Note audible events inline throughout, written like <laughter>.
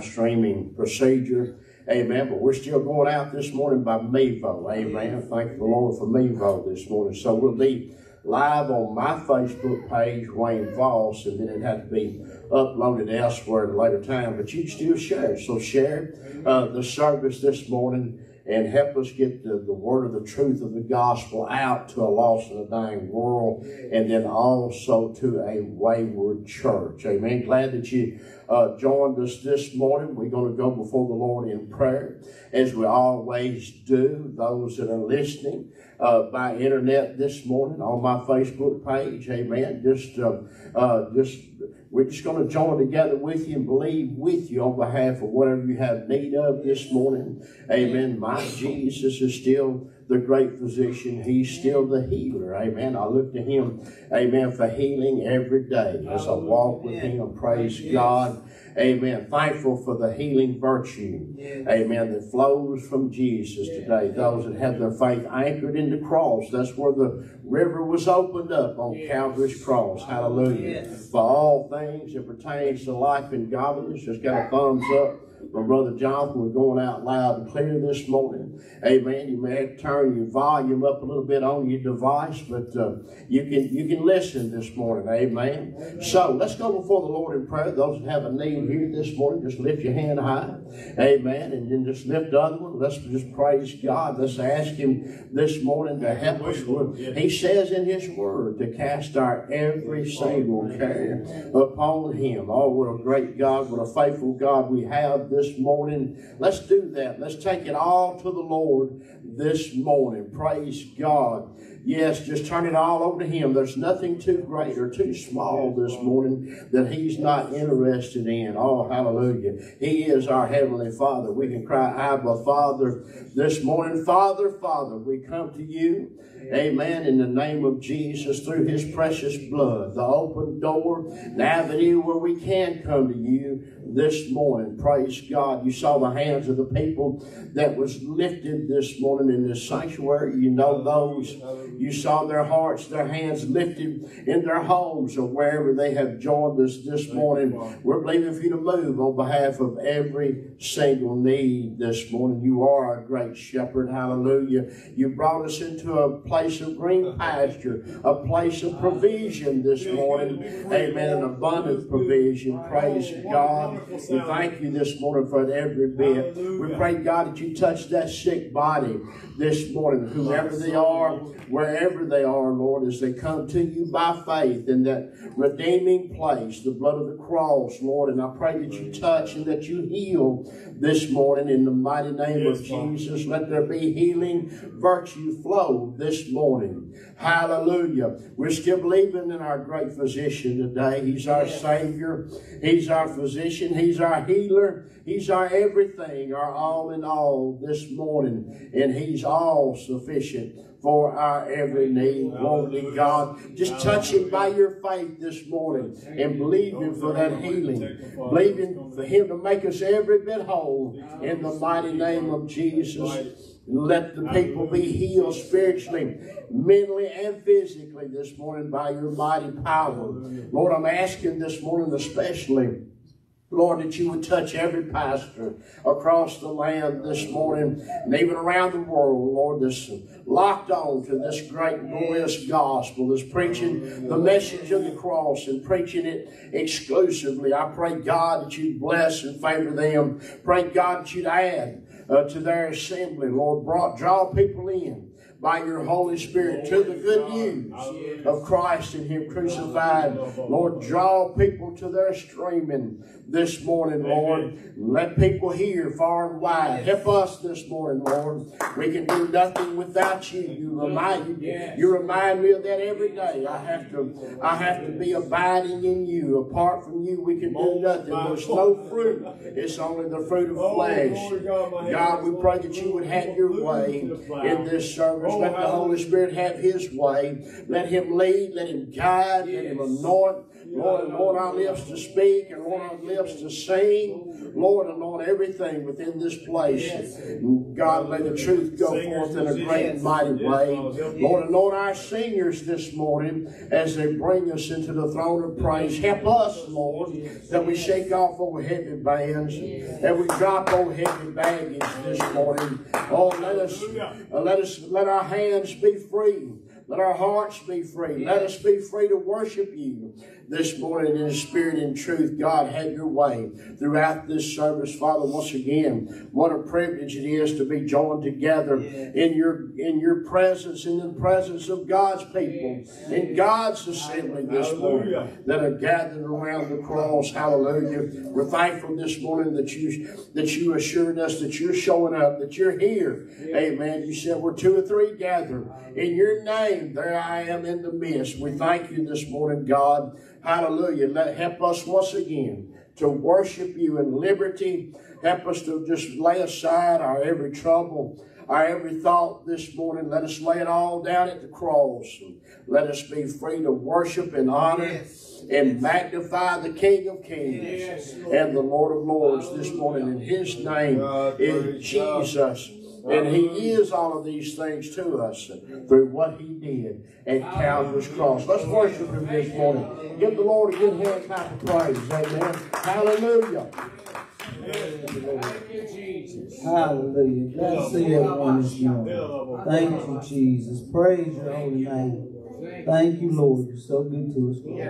streaming procedure. Amen. But we're still going out this morning by Mevo. Amen. Thank the Lord for Mevo this morning. So we'll be live on my Facebook page, Wayne Voss, and then it had to be uploaded elsewhere at a later time. But you can still share. So share uh, the service this morning and help us get the, the word of the truth of the gospel out to a lost and a dying world and then also to a wayward church. Amen. Glad that you uh, joined us this morning. We're going to go before the Lord in prayer as we always do. Those that are listening uh, by internet this morning on my Facebook page, amen. Just, uh, uh just we're just going to join together with you and believe with you on behalf of whatever you have need of this morning. Amen. My Jesus is still the great physician. He's still the healer. Amen. I look to him, amen, for healing every day as I walk with him. Praise God. Amen. Thankful for the healing virtue. Yes. Amen. That flows from Jesus yes. today. Those that have their faith anchored in the cross. That's where the river was opened up on yes. Calvary's cross. Hallelujah. For all things that pertains to life and godliness. Just got a thumbs up my brother Jonathan was going out loud and clear this morning. Amen. You may have to turn your volume up a little bit on your device, but uh, you can you can listen this morning. Amen. Amen. So let's go before the Lord in prayer. Those that have a need here this morning, just lift your hand high. Amen. And then just lift the other one. Let's just praise God. Let's ask Him this morning to help us. He says in His Word to cast our every single care upon Him. Oh, what a great God, what a faithful God we have this morning. Let's do that. Let's take it all to the Lord this morning. Praise God. Yes, just turn it all over to Him. There's nothing too great or too small this morning that He's not interested in. Oh, hallelujah. He is our Heavenly Father. We can cry, Abba, Father, this morning. Father, Father, we come to you. Amen. In the name of Jesus, through His precious blood, the open door, the avenue where we can come to you this morning. Praise God. You saw the hands of the people that was lifted this morning in this sanctuary. You know those. You saw their hearts, their hands lifted in their homes or wherever they have joined us this morning. We're believing for you to move on behalf of every single need this morning. You are a great shepherd. Hallelujah. You brought us into a place of green pasture, a place of provision this morning. Amen. An abundant provision. Praise God. We thank you this morning for every bit. We pray, God, that you touch that sick body this morning, whoever they are, wherever they are, Lord, as they come to you by faith in that redeeming place, the blood of the cross, Lord. And I pray that you touch and that you heal this morning in the mighty name of Jesus. Let there be healing virtue flow this morning. Hallelujah. We're still believing in our great physician today. He's our Savior. He's our physician. He's our healer. He's our everything, our all in all this morning. And He's all sufficient for our every need. Glory to God. Just touch Him by your faith this morning and believe Him for that healing. Believe Him for Him to make us every bit whole in the mighty name of Jesus. Let the people be healed spiritually, mentally, and physically this morning by your mighty power. Lord, I'm asking this morning especially Lord, that you would touch every pastor across the land this morning and even around the world, Lord, that's locked on to this great glorious gospel, that's preaching the message of the cross and preaching it exclusively. I pray, God, that you'd bless and favor them. Pray, God, that you'd add uh, to their assembly, Lord, brought, draw people in by your Holy Spirit to the good news of Christ and Him crucified. Lord, draw people to their streaming this morning, Lord. Let people hear far and wide. Help us this morning, Lord. We can do nothing without you. You remind you, remind me of that every day. I have to I have to be abiding in you. Apart from you, we can do nothing. There's no fruit. It's only the fruit of flesh. God, we pray that you would have your way in this service. Let the Holy Spirit have his way. Let him lead, let him guide, let him anoint. Lord, Lord, our lips to speak and anoint our lips to sing. Lord, and Lord, everything within this place. God, may the truth go forth in a great and mighty way. Lord, and Lord, our singers this morning as they bring us into the throne of praise. Help us, Lord, that we shake off over heavy bands, that we drop over heavy baggage this morning. Oh, let us, uh, let us, let our hands be free. Let our hearts be free. Let us be free to worship you this morning in spirit and truth. God, have your way throughout this service. Father, once again, what a privilege it is to be joined together in your in your presence, in the presence of God's people, in God's assembly this morning that are gathered around the cross. Hallelujah. We're thankful this morning that you that you assured us that you're showing up, that you're here. Amen. You said we're two or three gathered in your name. There I am in the midst. We thank you this morning, God. Hallelujah. Let help us once again to worship you in liberty. Help us to just lay aside our every trouble, our every thought this morning. Let us lay it all down at the cross. Let us be free to worship and honor yes. and magnify the King of Kings yes. and the Lord of Lords this morning in His name, in Jesus' And He is all of these things to us through what He did at Calvary's cross. Let's worship Him this morning. Give the Lord a good hand clap of praise. Amen. Hallelujah. Hallelujah. Glad to see everyone this morning. Thank you, Jesus. Praise your holy name. Thank you, Lord. You're so good to us, Lord.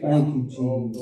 Thank you, Jesus.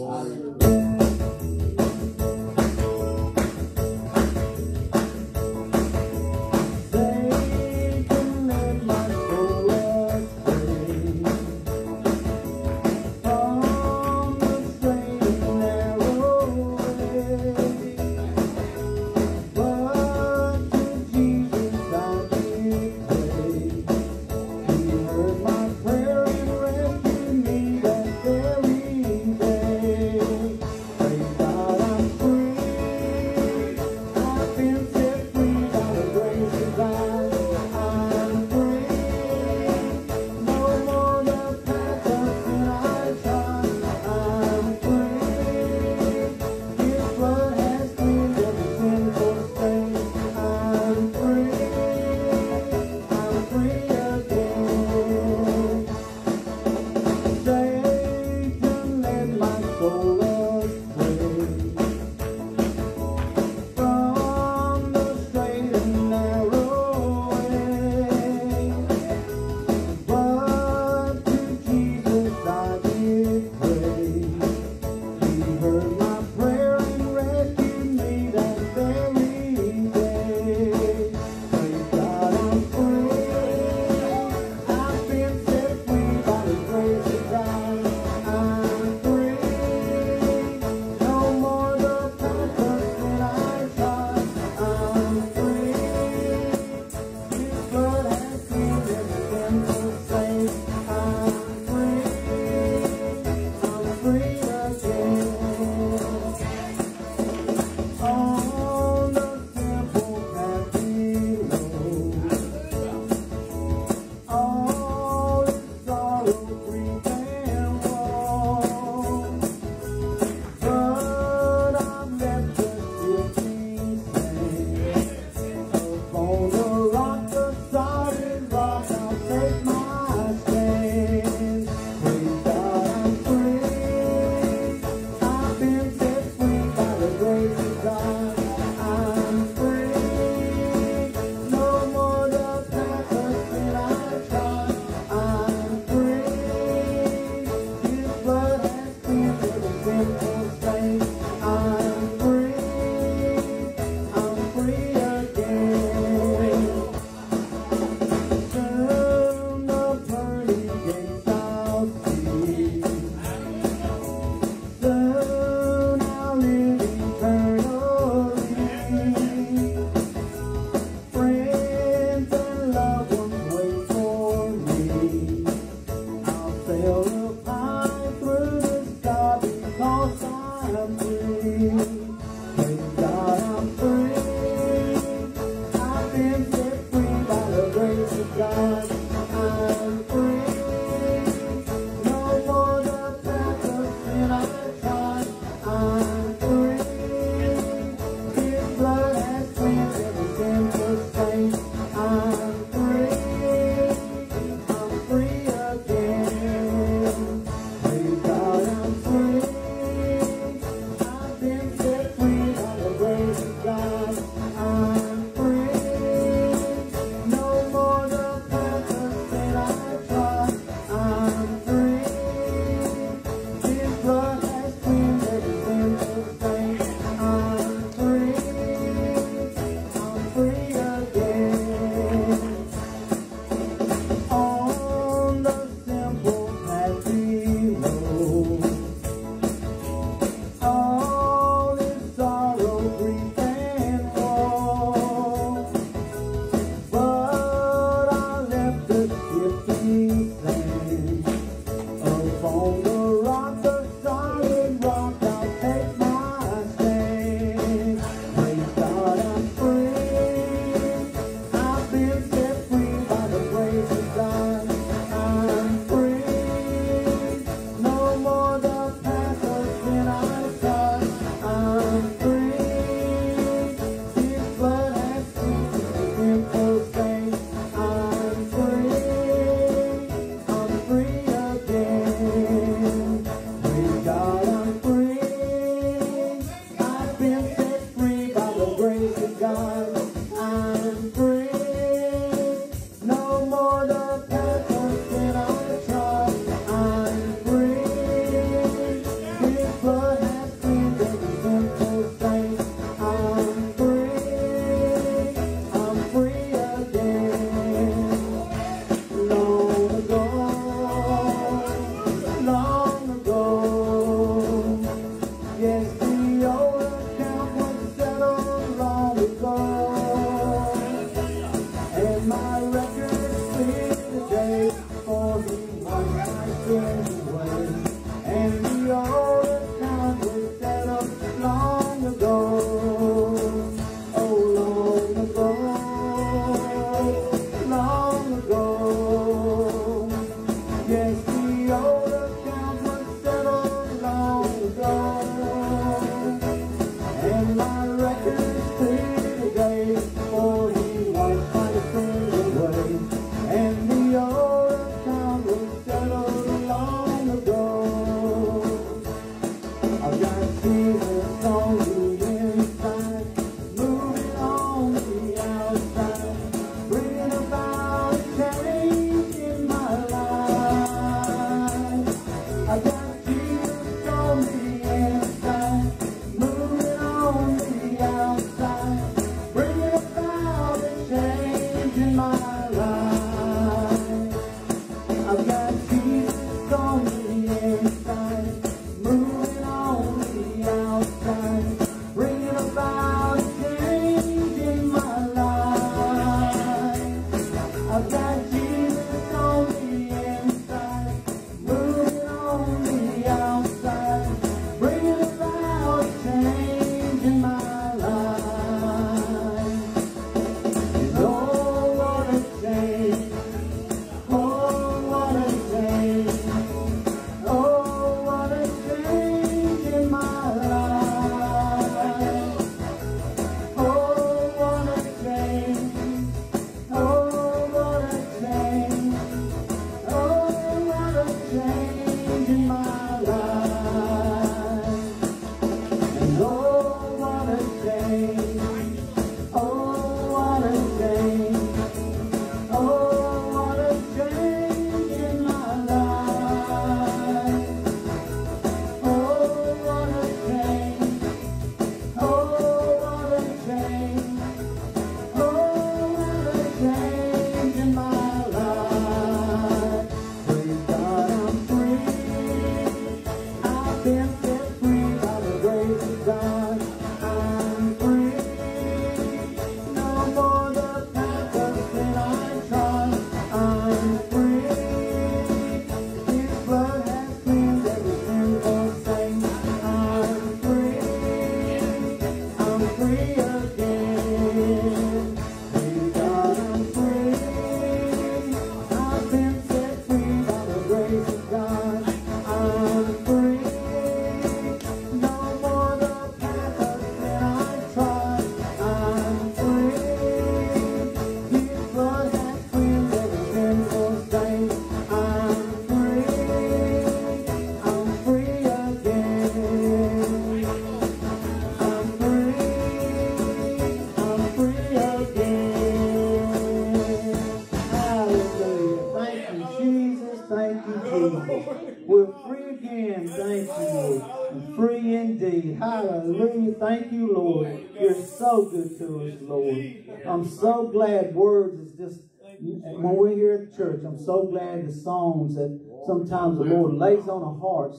Words is just when we're here at the church, I'm so glad the songs that sometimes the Lord lays on our hearts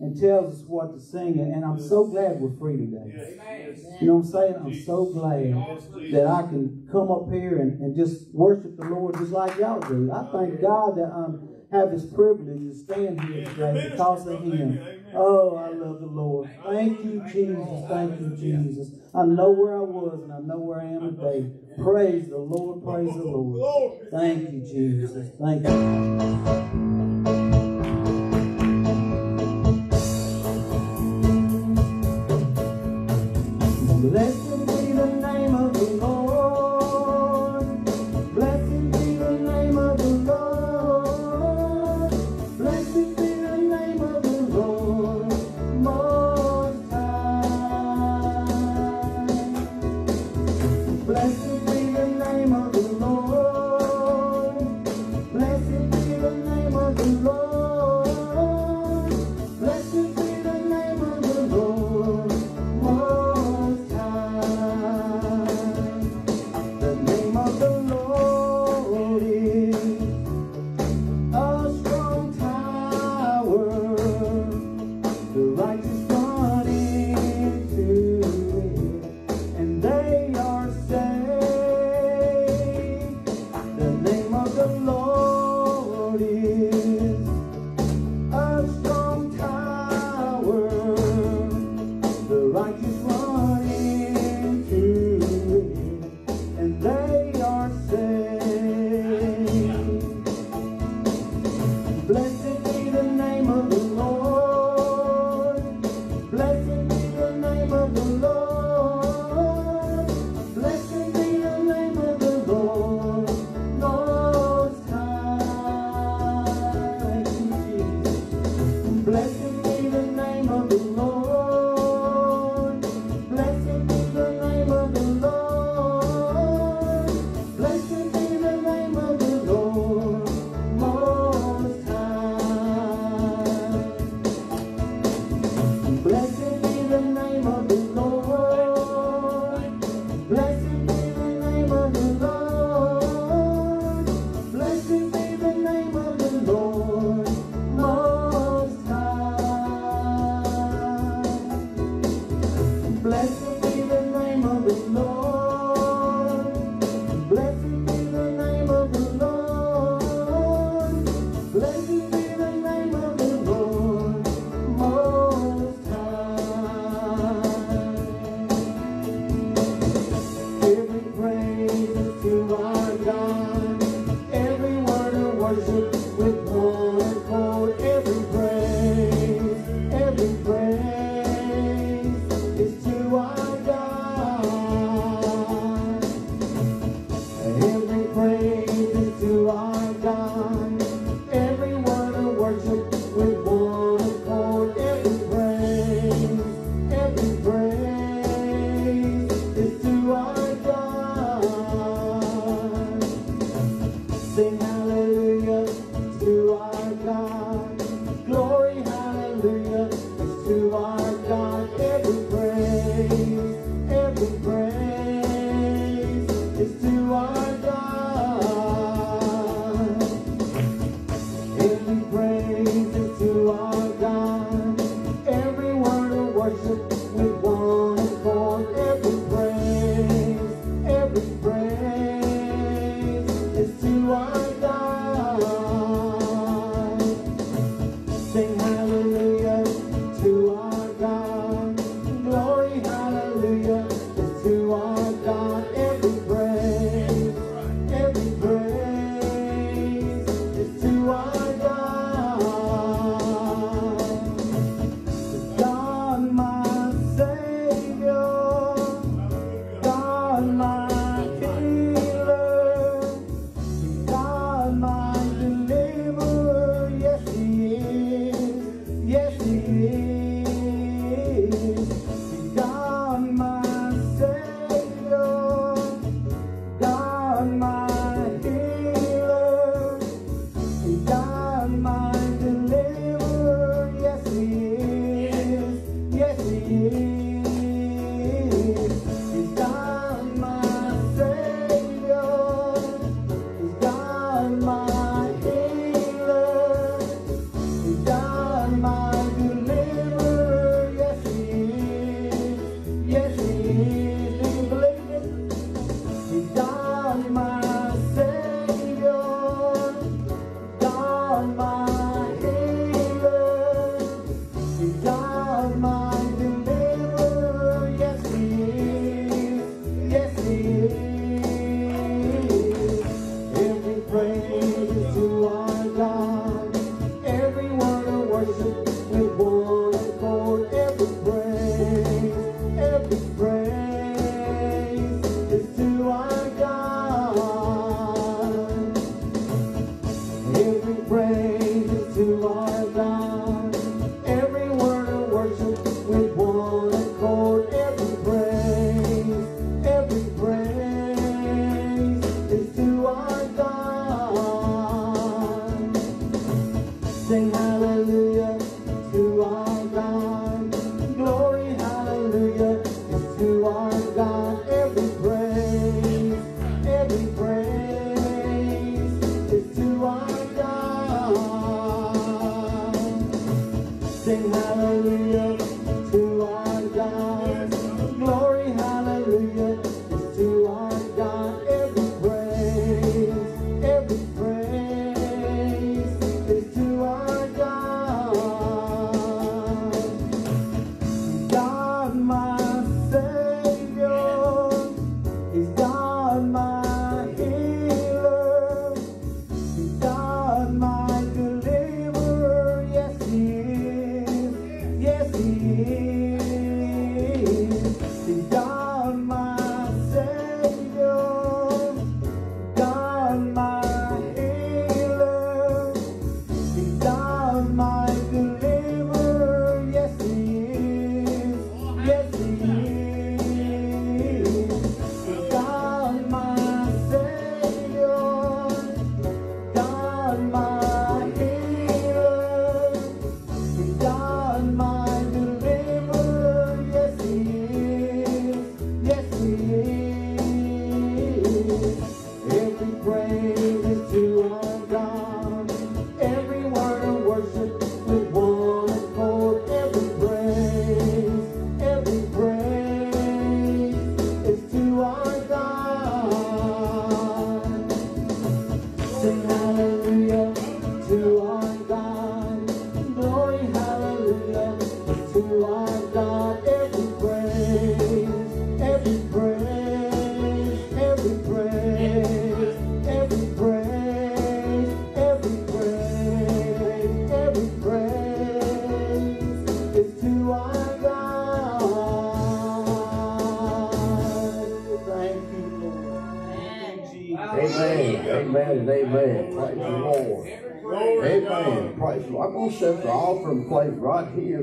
and tells us what to sing. And I'm so glad we're free today. You know what I'm saying? I'm so glad that I can come up here and, and just worship the Lord just like y'all do. I thank God that I'm have this privilege to stand here today because of Him. Oh, I love the Lord. Thank you, Jesus. Thank you, Jesus. I know where I was and I know where I am today. Praise the Lord. Praise the Lord. Thank you, Jesus. Thank you.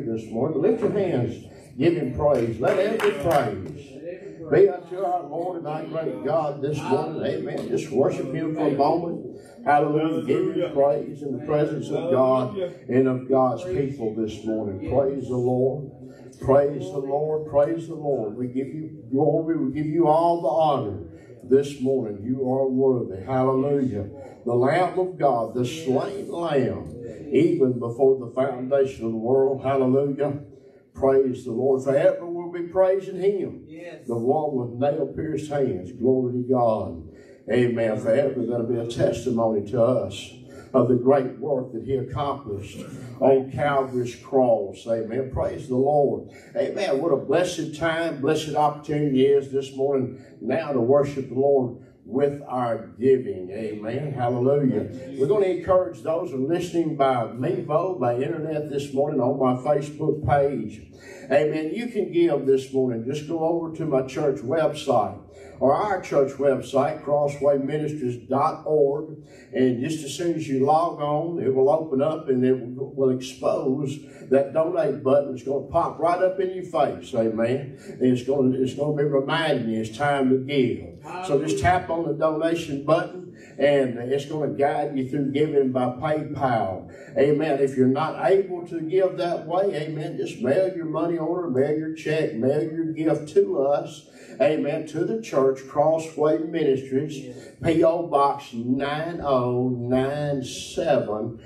This morning. Lift your hands, give him praise. Let every praise be unto our Lord and our great God this morning. Amen. Just worship him for a moment. Hallelujah. Give him praise in the presence of God and of God's people this morning. Praise the Lord. Praise the Lord. Praise the Lord. We give you glory. We give you all the honor this morning. You are worthy. Hallelujah. The Lamb of God, the slain Lamb even before the foundation of the world. Hallelujah. Praise the Lord. Forever we'll be praising Him. Yes. The one with nail pierced hands. Glory to God. Amen. Forever that'll be a testimony to us of the great work that He accomplished on Calvary's cross. Amen. Praise the Lord. Amen. What a blessed time, blessed opportunity is this morning now to worship the Lord with our giving. Amen. Hallelujah. We're going to encourage those who are listening by Mevo, by internet this morning on my Facebook page. Amen. You can give this morning. Just go over to my church website or our church website, crosswayministries.org. And just as soon as you log on, it will open up and it will expose that donate button. It's going to pop right up in your face. Amen. And it's going to, it's going to be reminding you it's time to give. So just tap on the donation button and it's going to guide you through giving by PayPal. Amen. If you're not able to give that way, amen, just mail your money order, mail your check, mail your gift to us amen, to the church, Crossway Ministries, P.O. Box 9097,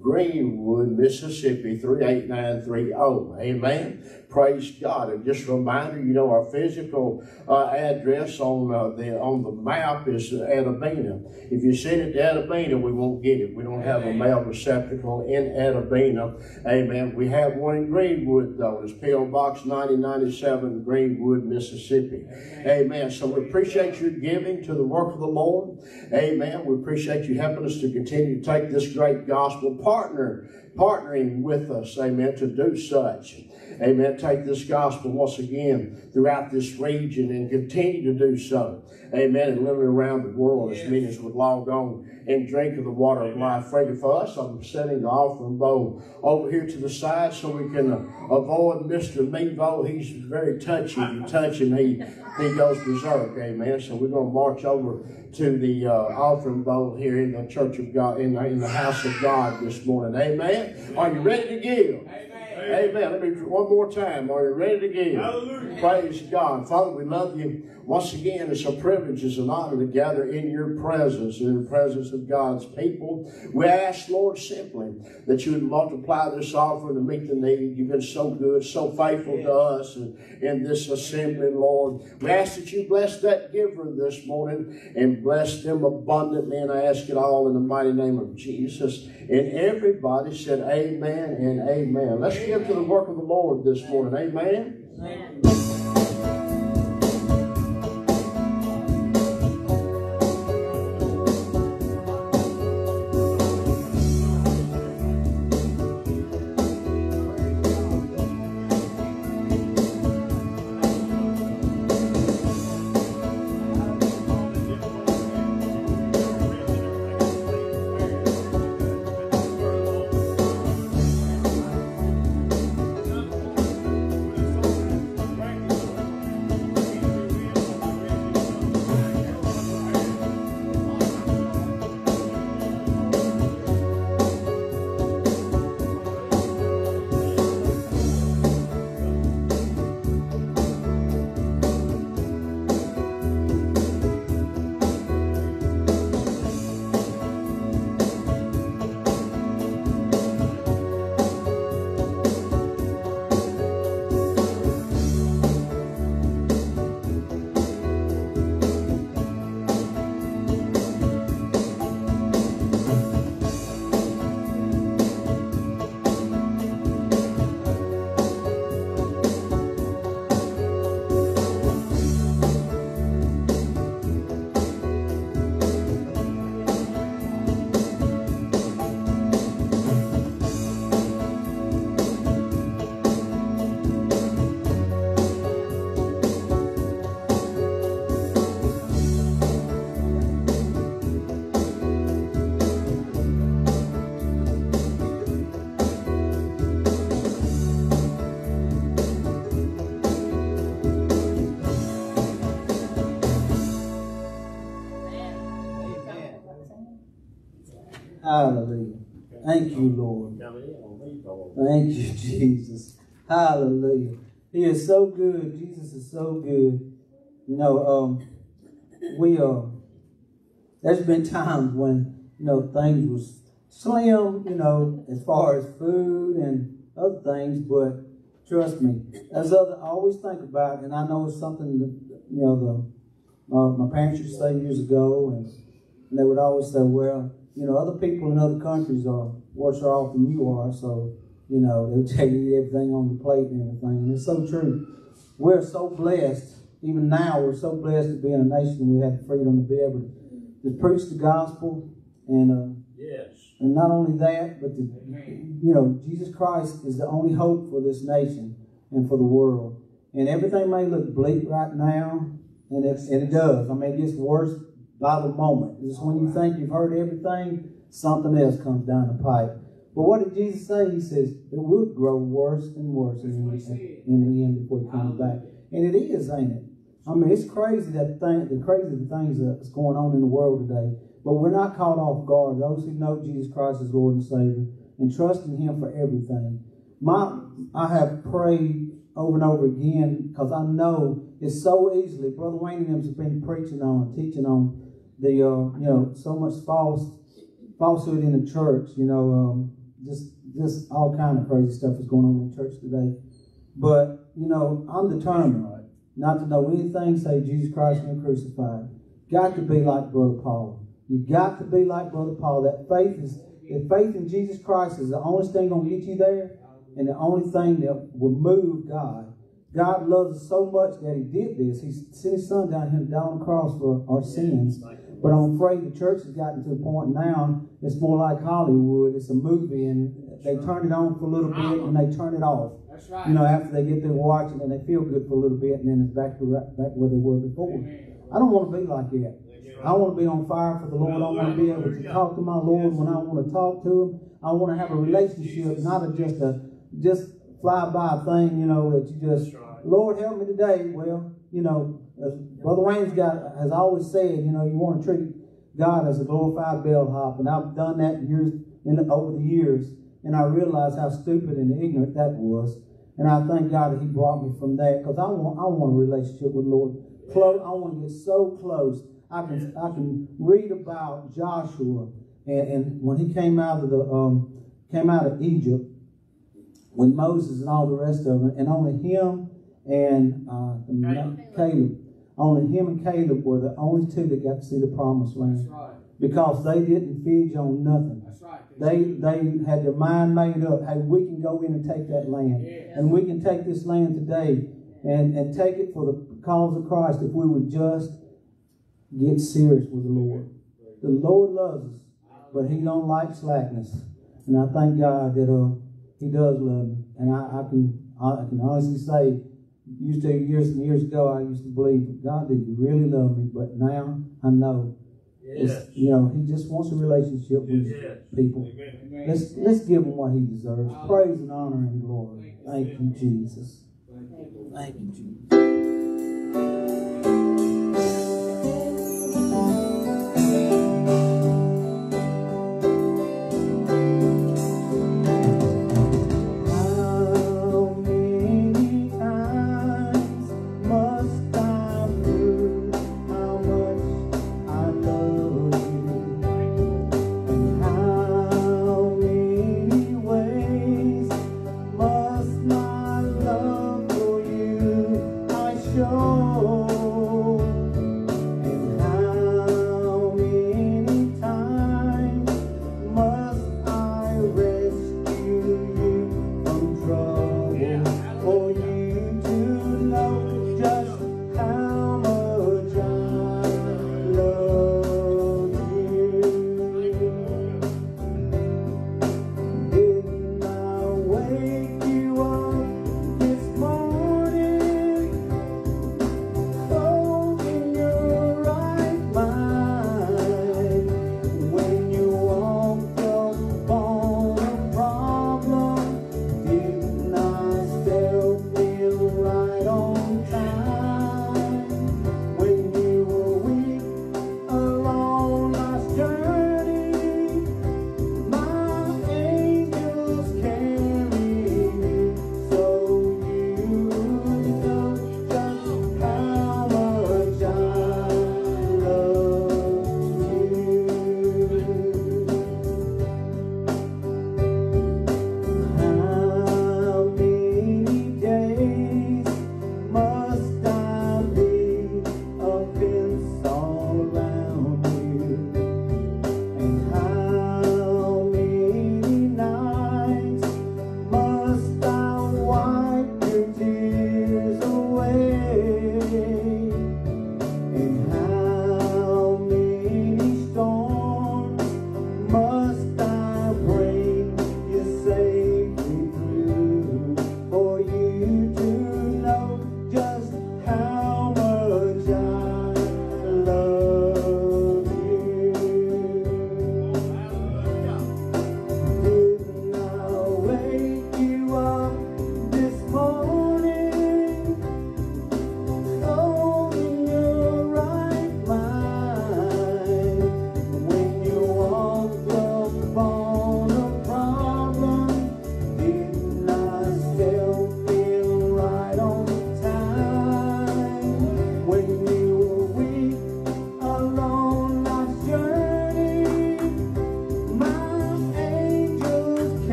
Greenwood, Mississippi 38930. Amen. Praise God. And just a reminder, you know, our physical uh, address on uh, the on the map is Itta Bena. If you send it to Itta Bena, we won't get it. We don't have a mail receptacle in Itta Bena. Amen. We have one in Greenwood, though. It's P.O. Box 9097, Greenwood, Mississippi. Amen. So we appreciate your giving to the work of the Lord. Amen. We appreciate you helping us to continue to take this great gospel partner, partnering with us. Amen. To do such. Amen. Take this gospel once again throughout this region and continue to do so. Amen. And living around the world as many as would log on and drink of the water of life. Freely for us, I'm setting the offering bowl over here to the side so we can uh, avoid Mr. Mevo. He's very touchy. You touch him, he, he goes berserk. Amen. So we're going to march over to the uh, offering bowl here in the church of God, in the, in the house of God this morning. Amen. Are you ready to give? Amen. Amen. Let me one more time. Are you ready to give? Hallelujah. Praise God. Father, we love you. Once again, it's a privilege, it's an honor to gather in your presence, in the presence of God's people. We ask, Lord, simply that you would multiply this offering to meet the need. You've been so good, so faithful to us in, in this assembly, Lord. We ask that you bless that giver this morning and bless them abundantly. And I ask it all in the mighty name of Jesus. And everybody said, Amen and Amen. Let's give to the work of the Lord this morning. Amen. amen. Good. Jesus is so good. You know, um, we uh there's been times when, you know, things was slim, you know, as far as food and other things, but trust me, as other I always think about, and I know it's something that, you know, the uh, my parents used to say years ago, and, and they would always say, well, you know, other people in other countries are worse off than you are, so, you know, they'll tell you everything on the plate and everything. And it's so true. We're so blessed, even now, we're so blessed to be in a nation we have the freedom to be able to, to preach the gospel. And, uh, yes. and not only that, but, the, you know, Jesus Christ is the only hope for this nation and for the world. And everything may look bleak right now, and it, and it does. I mean, it gets worse by the moment. It's when you think you've heard everything, something else comes down the pipe. But what did Jesus say? He says it would grow worse and worse in, in the end before he comes back. And it is, ain't it? I mean, it's crazy that thing, the crazy the things that's going on in the world today. But we're not caught off guard. Those who know Jesus Christ as Lord and Savior and trust in Him for everything. My, I have prayed over and over again because I know it's so easily. Brother Wayne and them has been preaching on, teaching on the uh, you know so much false falsehood in the church. You know, um, just just all kind of crazy stuff is going on in church today. But you know, I'm determined not to know anything save Jesus Christ and crucified. Got to be like Brother Paul. You got to be like Brother Paul. That faith is if faith in Jesus Christ is the only thing gonna get you there, and the only thing that will move God. God loves us so much that He did this. He sent His Son down here down on the cross for our sins. But I'm afraid the church has gotten to the point now, it's more like Hollywood. It's a movie, and they turn it on for a little bit, and they turn it off. That's right. You know, after they get through watching, and they feel good for a little bit, and then it's back to back where they were before. I don't want to be like that. I want to be on fire for the Lord. I want to be able to talk to my Lord when I want to talk to Him. I want to have a relationship, not a, just a just fly by thing. You know that you just Lord help me today. Well, you know, as Brother Wayne's got has always said, you know, you want to treat God as a glorified bellhop, and I've done that years in over the years, and I realized how stupid and ignorant that was. And I thank God that He brought me from that because I want I want a relationship with the Lord. Close, I want to get so close. I can I can read about Joshua and, and when he came out of the um, came out of Egypt with Moses and all the rest of them, and only him and uh, Caleb. Only him and Caleb were the only two that got to see the promised land. right. Because they didn't fidge on nothing. That's right. They they had their mind made up. Hey, we can go in and take that land. And we can take this land today and, and take it for the cause of Christ if we would just get serious with the Lord. The Lord loves us, but He don't like slackness. And I thank God that uh, He does love me. And I, I can I can honestly say used to years and years ago, I used to believe, God, did you really love me? But now I know, it's, you know, He just wants a relationship with Yes. people. Amen. Let's let's give Him what He deserves. Praise and honor and glory. Thank you, Jesus. Thank you, Jesus.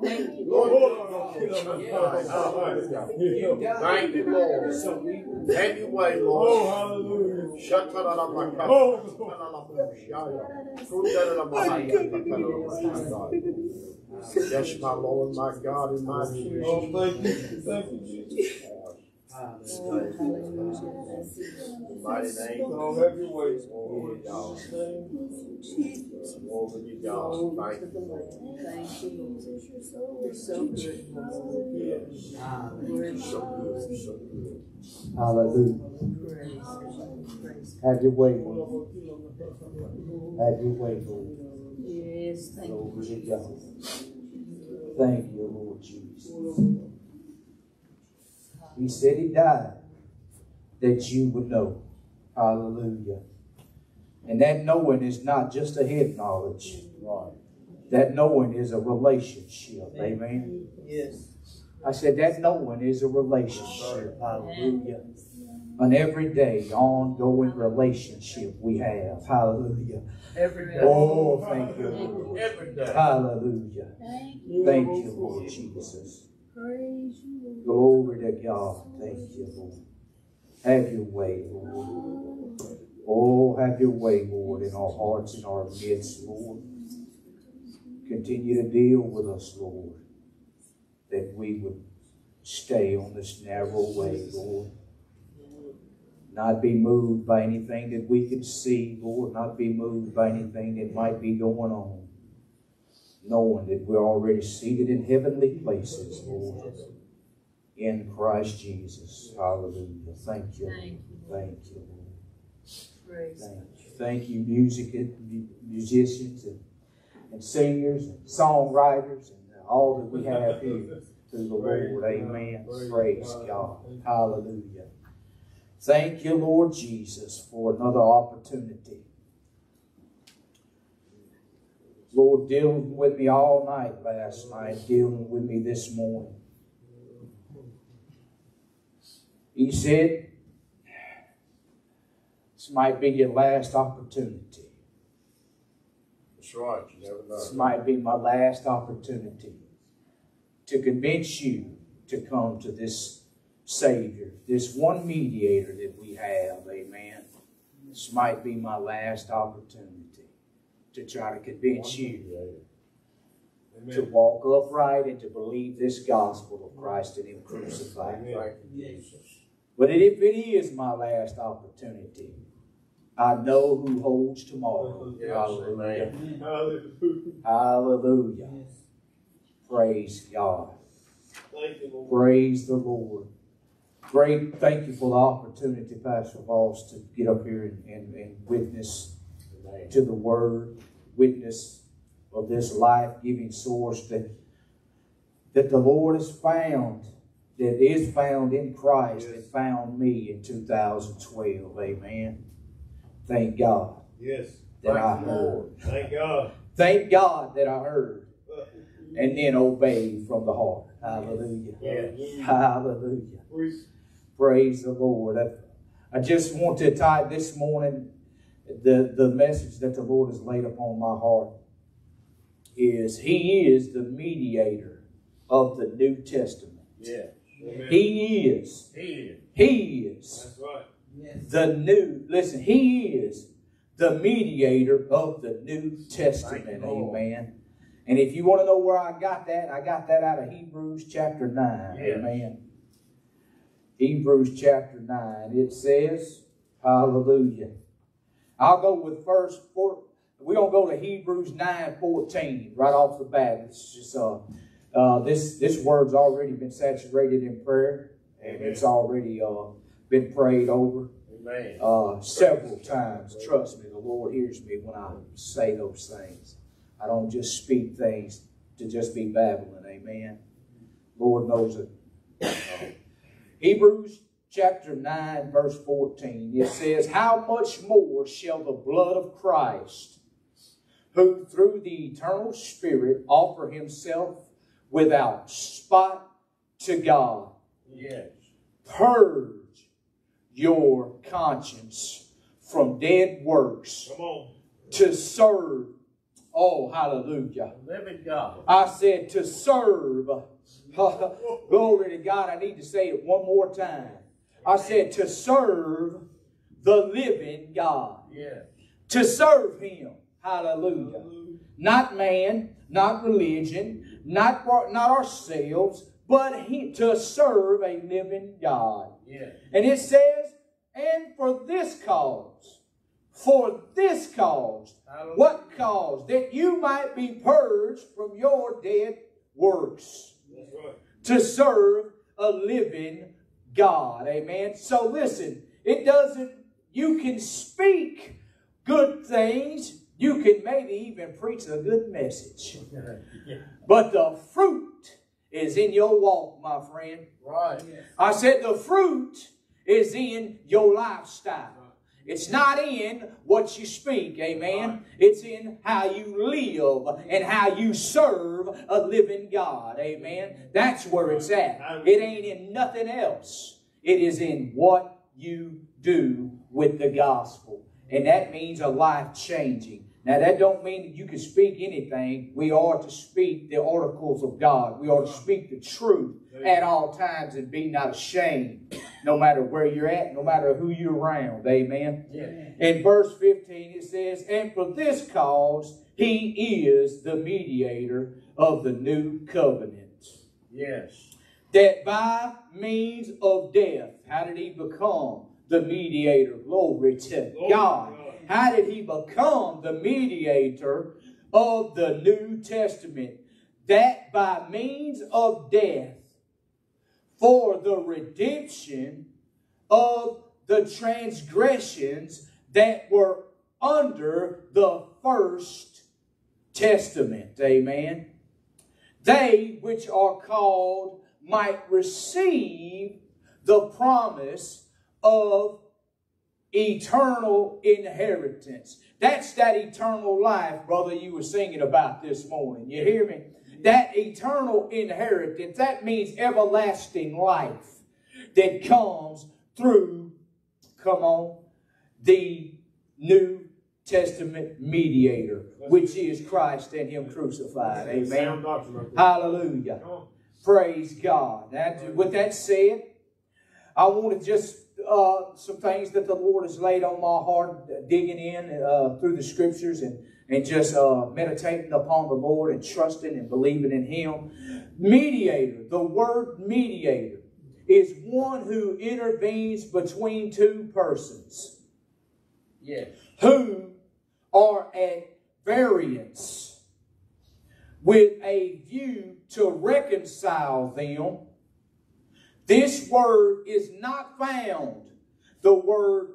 Thank you, Lord. Your way, Lord. Oh, hallelujah. Shut Yes, my Lord, my God, and my Jesus. Oh, thank you. Thank you, Jesus. Mighty name. Have your way. Glory to God. Glory to God. Thank you, Lord. Thank you, Lord. You're so good. Yes. So good, so good. Hallelujah. Praise God. Praise Have your way, Lord. Have your way, Lord. Yes, thank you. Glory to God. Thank you, Lord Jesus. He said he died that you would know. Hallelujah. And that knowing is not just a head knowledge. Right. That knowing is a relationship. Amen. Yes. I said that knowing is a relationship. Hallelujah. An everyday, ongoing relationship we have. Hallelujah. Every day. Oh, thank you, Lord. Every day. Hallelujah. Thank you. Thank you, Lord Jesus. Praise you. Glory to God. Thank you, Lord. Have your way, Lord. Oh, have your way, Lord, in our hearts, in our midst, Lord. Continue to deal with us, Lord, that we would stay on this narrow way, Lord. Not be moved by anything that we can see, Lord, not be moved by anything that might be going on. Knowing that we're already seated in heavenly places, Lord in Christ Jesus. Hallelujah. Thank you. Thank you. Thank you, Lord. Thank you. Thank you, music, mu- musicians and, and singers and songwriters and all that we have here through the Lord. Amen. Praise God. Hallelujah. Thank you, Lord Jesus, for another opportunity. Lord, dealing with me all night last night, dealing with me this morning. He said, This might be your last opportunity. That's right. You never know. This might be my last opportunity to convince you to come to this Savior, this one mediator that we have. Amen. This might be my last opportunity to try to convince you to walk upright and to believe this gospel of Christ and Him crucified. But if it is my last opportunity, I know who holds tomorrow. Yes, Hallelujah. Hallelujah. Hallelujah. Praise God. You, Praise the Lord. Great, thank you for the opportunity, Pastor Voss, to get up here and, and, and witness To the Word, witness of this life-giving source that that the Lord has found, that is found in Christ, Yes. that found me in 2012. Amen. Thank God Yes. that I Thank you, heard. Thank God. Thank God that I heard <laughs> and then obeyed from the heart. Hallelujah. Yes. <laughs> Hallelujah. Praise. Praise the Lord. I, I just want to tie this morning the, the message that the Lord has laid upon my heart is He is the mediator of the New Testament. Yes. Amen. He is. He is. He is That's right. the new, listen, He is the mediator of the New Testament. Thank you, Lord. Amen. And if you want to know where I got that, I got that out of Hebrews chapter 9. Yes. Amen. Hebrews chapter 9. It says, Hallelujah. I'll go with first four. We're gonna go to Hebrews 9 14 right off the bat. It's just uh uh this this word's already been saturated in prayer and Amen. it's already uh been prayed over Amen. uh several times. Trust me, the Lord hears me when I say those things. I don't just speak things to just be babbling, amen. Lord knows it. Hebrews chapter 9, verse 14, it says, How much more shall the blood of Christ, who through the eternal Spirit offer himself without spot to God, Yes. purge your conscience from dead works to serve. Oh, hallelujah. Living God. I said to serve. <laughs> Glory to God. I need to say it one more time. I said to serve the living God. Yeah. To serve Him. Hallelujah. Not man, not religion, not, not ourselves, but he, to serve a living God. Yeah. And it says, and for this cause, for this cause, Hallelujah. what cause? That you might be purged from your dead works right. to serve a living God. Amen. So listen, it doesn't, you can speak good things, you can maybe even preach a good message, <laughs> but the fruit is in your walk, my friend. Right. I said the fruit is in your lifestyle. It's not in what you speak, amen. It's in how you live and how you serve a living God, amen. That's where it's at. It ain't in nothing else. It is in what you do with the gospel. And that means a life changing. Now that don't mean that you can speak anything. We are to speak the oracles of God. We are to speak the truth at all times and be not ashamed, no matter where you're at, no matter who you're around. Amen. Yeah. In verse 15 it says, And for this cause he is the mediator of the new covenant. Yes. That by means of death, how did he become the mediator? Glory to Glory God. How did he become the mediator of the New Testament? That by means of death, for the redemption of the transgressions that were under the first testament. Amen. They which are called might receive the promise of eternal inheritance. That's that eternal life, brother, you were singing about this morning. You hear me? That eternal inheritance, that means everlasting life that comes through, come on, the New Testament mediator, which is Christ and Him crucified. Amen. doctrine right there. Hallelujah. Praise God. That, with that said, I want to just uh, some things that the Lord has laid on my heart, digging in uh, through the scriptures and and just uh, meditating upon the Lord and trusting and believing in Him. Mediator. The word mediator is one who intervenes between two persons Yes. who are at variance with a view to reconcile them. This word is not found, the word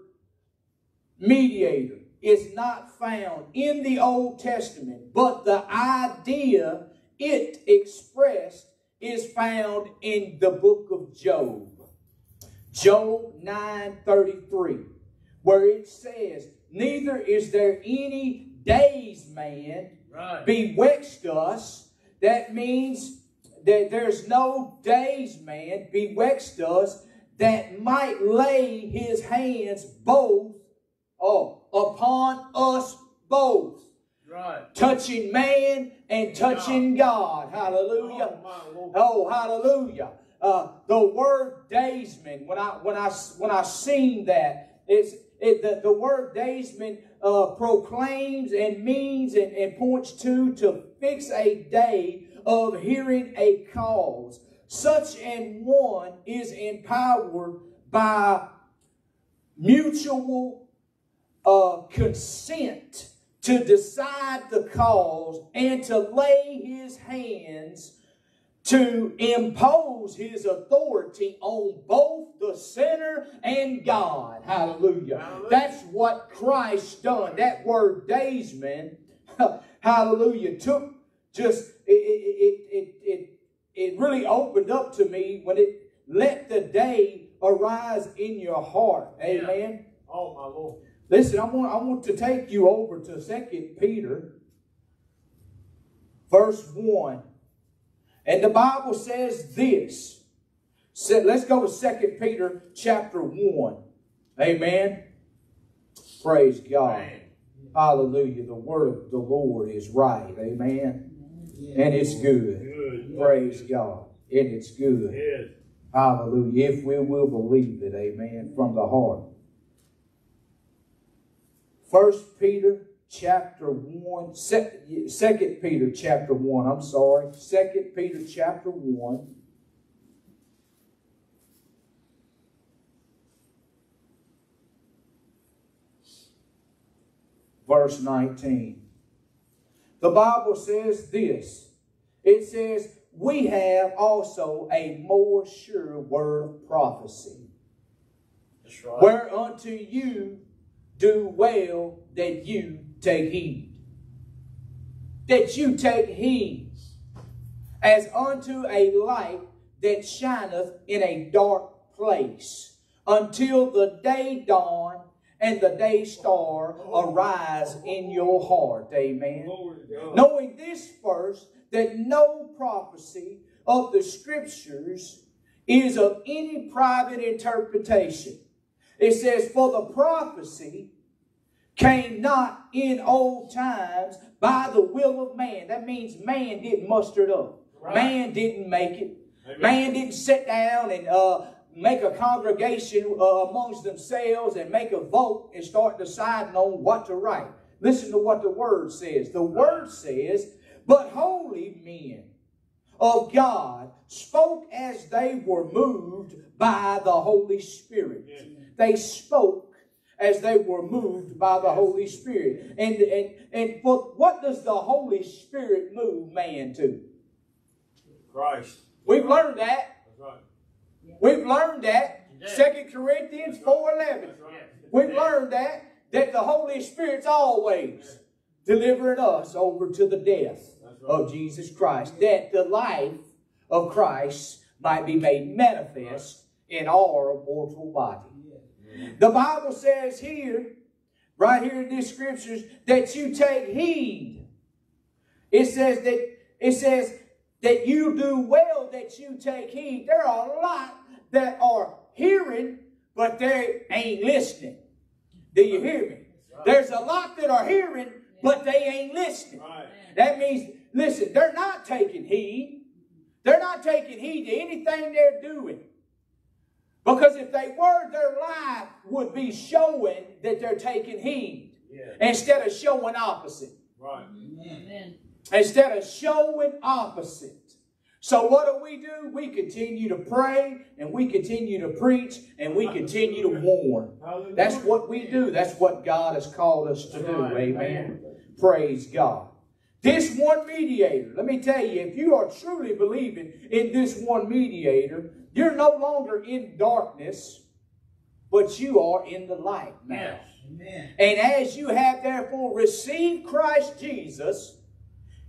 mediator is not found in the Old Testament, but the idea it expressed is found in the book of Job. Job 9:33, where it says, Neither is there any days man Right. bewitched us. That means that there's no days man bewitched us that might lay his hands both oh, upon us both, Right. touching man and touching God. Hallelujah. Oh. Oh, hallelujah. Uh, the word daysman, when I when I when I seen that, it's it, the, the word daysman uh, proclaims and means and, and points to to fix a day of hearing a cause. Such an one is empowered by mutual uh, consent to decide the cause and to lay his hands to impose his authority on both the sinner and God. Hallelujah. Hallelujah. That's what Christ done. That word daysman, <laughs> hallelujah, took just, it, it, it, it, it really opened up to me when it let the day arise in your heart. Amen. Oh, my Lord. Listen, I want, I want to take you over to Second Peter, verse 1. And the Bible says this. So let's go to Second Peter chapter 1. Amen. Praise God. Man. Hallelujah. The word of the Lord is right. Amen. And it's good. Praise God. And it's good. Hallelujah. If we will believe it, amen, from the heart. First Peter chapter 1, sec- Second Peter chapter 1, I'm sorry. Second Peter chapter 1. Verse 19. The Bible says this. It says, we have also a more sure word of prophecy, That's right. whereunto you do well that you take heed. That you take heed as unto a light that shineth in a dark place until the day dawn and the day star arise in your heart. Amen. Glory to God. Knowing this first, that no prophecy of the scriptures is of any private interpretation. It says, For the prophecy came not in old times by the will of man. That means man didn't muster it up. Right. Man didn't make it. Amen. Man didn't sit down and uh, make a congregation uh, amongst themselves and make a vote and start deciding on what to write. Listen to what the word says. The word says, But holy men of God spoke as they were moved by the Holy Spirit. Yes. They spoke as they were moved by the Holy Spirit. And, and, and but what does the Holy Spirit move man to? Christ. We've learned that. We've learned that. Second Corinthians 4.11. That's. We've learned that, that the Holy Spirit's always delivering us over to the death of Jesus Christ, that the life of Christ might be made manifest in our mortal body. The Bible says here, right here in these scriptures, that you take heed. It says that it says that you do well that you take heed. There are a lot that are hearing, but they ain't listening. Do you hear me? There's a lot that are hearing, but they ain't listening. Right. That means, listen, they're not taking heed. They're not taking heed to anything they're doing. Because if they were, their life would be showing that they're taking heed Yeah. instead of showing opposite. Right. Amen. Instead of showing opposite. So what do we do? We continue to pray and we continue to preach and we continue to warn. That's what we do. That's what God has called us to do. Amen. Praise God. This one mediator, let me tell you, if you are truly believing in this one mediator, you're no longer in darkness, but you are in the light now. Yes. And as you have therefore received Christ Jesus,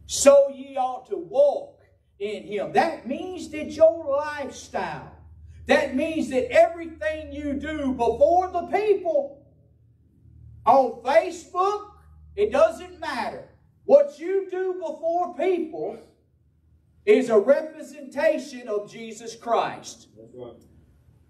so ye ought to walk in him. That means that your lifestyle, that means that everything you do before the people, on Facebook, it doesn't matter. What you do before people is a representation of Jesus Christ. Right.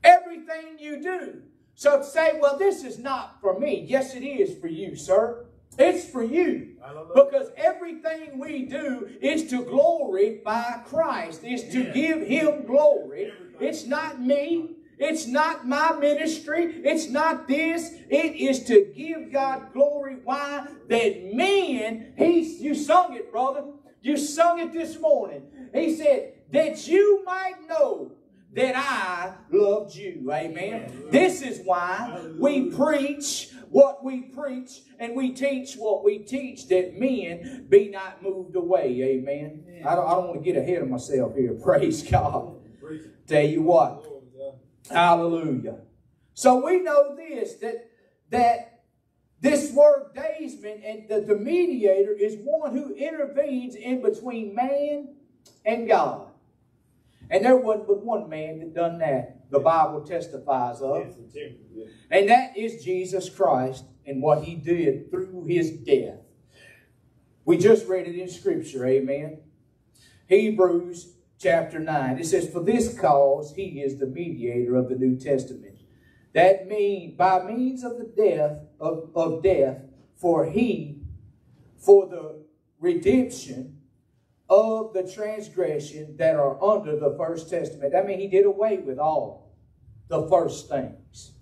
Everything you do. So to say, well, this is not for me. Yes, it is for you, sir. It's for you. Because everything we do is to glorify Christ, is to Yeah. give Him glory. It's not me. It's not my ministry. It's not this. It is to give God glory. Why? That men, He, you sung it, brother. You sung it this morning. He said, that you might know that I loved you. Amen. This is why we preach what we preach and we teach what we teach that men be not moved away. Amen. I don't, I don't want to get ahead of myself here. <laughs> Praise God. Tell you what. Hallelujah. So we know this that that this word daysman and the, the mediator is one who intervenes in between man and God. And there wasn't but one man that done that. The Bible testifies of. And temper, yeah. And that is Jesus Christ and what he did through his death. We just read it in Scripture, amen. Hebrews chapter 9. It says, For this cause he is the mediator of the New Testament. That mean by means of the death of, of death for he, for the redemption of the transgression that are under the first testament. That means he did away with all the first things.